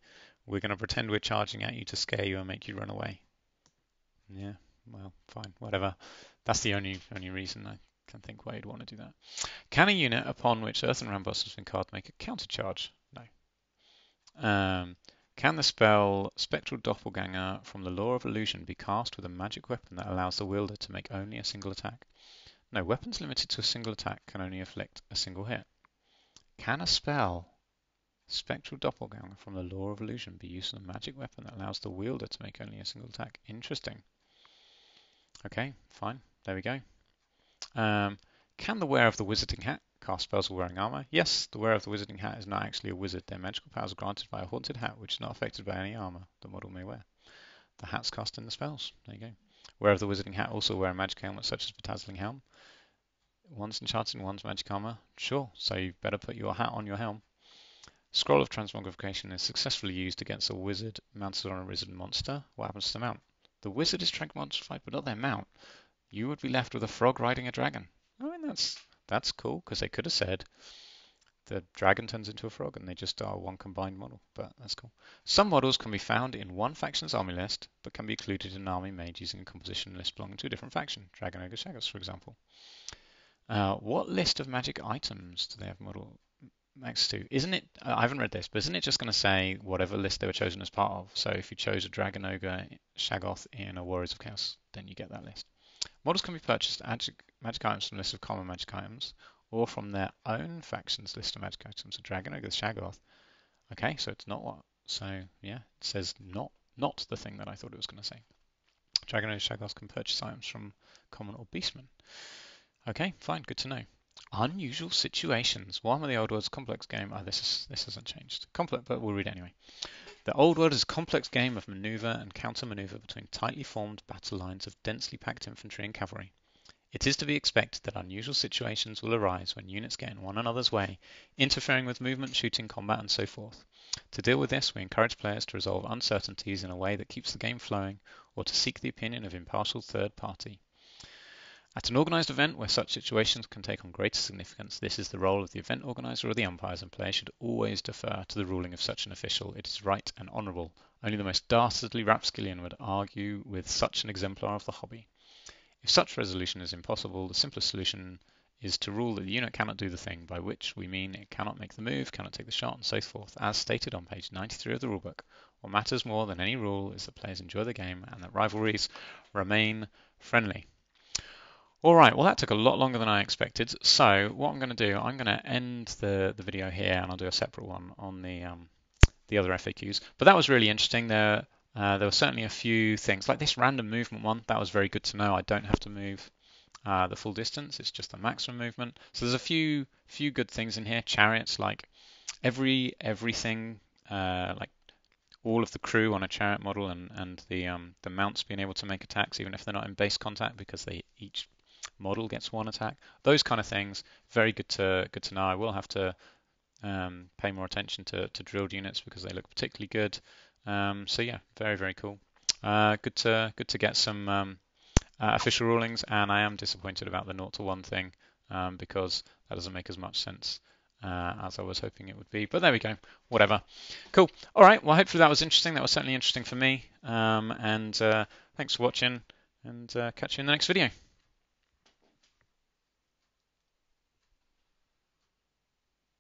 we're going to pretend we're charging at you to scare you and make you run away. Yeah, well, fine, whatever. That's the only only reason I can think why you'd want to do that. Can a unit upon which Earthen Ramparts has been cast make a counter charge? No. Um, can the spell Spectral Doppelganger from the Lore of Illusion be cast with a magic weapon that allows the wielder to make only a single attack? No, weapons limited to a single attack can only inflict a single hit. Can a spell Spectral Doppelganger from the Lore of Illusion be used on a magic weapon that allows the wielder to make only a single attack? Interesting. Okay, fine. There we go. Um, can the wearer of the Wizarding Hat cast spells while wearing armor? Yes, the wearer of the Wizarding Hat is not actually a wizard. Their magical powers are granted by a haunted hat, which is not affected by any armor the model may wear. The hat's cast in the spells. There you go. Wearer of the Wizarding Hat also wear a magic helmet such as the Bedazzling Helm. One's enchanted and one's magic armor. Sure, so you better put your hat on your helm. Scroll of Transmogrification is successfully used against a wizard mounted on a wizard monster. What happens to the mount? The wizard is transmogrified, but not their mount. You would be left with a frog riding a dragon. I mean, that's that's cool because they could have said the dragon turns into a frog and they just are one combined model, but that's cool. Some models can be found in one faction's army list, but can be included in an army made using a composition list belonging to a different faction, Dragon Ogre for example. Uh, what list of magic items do they have model access to? Isn't it, I haven't read this, but isn't it just going to say whatever list they were chosen as part of? So if you chose a Dragon Ogre Shaggoth in a Warriors of Chaos, then you get that list. Models can be purchased magic, magic items from a list of common magic items or from their own faction's list of magic items. So Dragon Ogre Shaggoth. Okay, so it's not what. So yeah, it says not not the thing that I thought it was going to say. Dragon Ogre Shaggoth can purchase items from common or beastmen. Okay, fine, good to know. Unusual situations. Warhammer the Old World's complex game. Oh, this is this hasn't changed. Complex, but we'll read anyway. The Old World is a complex game of maneuver and counter-maneuver between tightly formed battle lines of densely packed infantry and cavalry. It is to be expected that unusual situations will arise when units get in one another's way, interfering with movement, shooting, combat, and so forth. To deal with this, we encourage players to resolve uncertainties in a way that keeps the game flowing, or to seek the opinion of impartial third party. At an organised event where such situations can take on greater significance, this is the role of the event organiser or the umpires, and players should always defer to the ruling of such an official. It is right and honourable. Only the most dastardly rapscallion would argue with such an exemplar of the hobby. If such resolution is impossible, the simplest solution is to rule that the unit cannot do the thing, by which we mean it cannot make the move, cannot take the shot, and so forth, as stated on page 93 of the rulebook. What matters more than any rule is that players enjoy the game and that rivalries remain friendly. All right, well that took a lot longer than I expected. So what I'm going to do, I'm going to end the, the video here and I'll do a separate one on the um, the other FAQs. But that was really interesting. There uh, there were certainly a few things like this random movement one. That was very good to know. I don't have to move uh, the full distance. It's just the maximum movement. So there's a few few good things in here. Chariots, like every everything, uh, like all of the crew on a chariot model and and the um, the mounts being able to make attacks even if they're not in base contact because they each model gets one attack. Those kind of things, very good to good to know. I will have to um, pay more attention to, to drilled units because they look particularly good. Um, so yeah, very very cool. Uh, good to good to get some um, uh, official rulings, and I am disappointed about the 0 to 1 thing um, because that doesn't make as much sense uh, as I was hoping it would be. But there we go. Whatever. Cool. All right. Well, hopefully that was interesting. That was certainly interesting for me. Um, and uh, thanks for watching, and uh, catch you in the next video.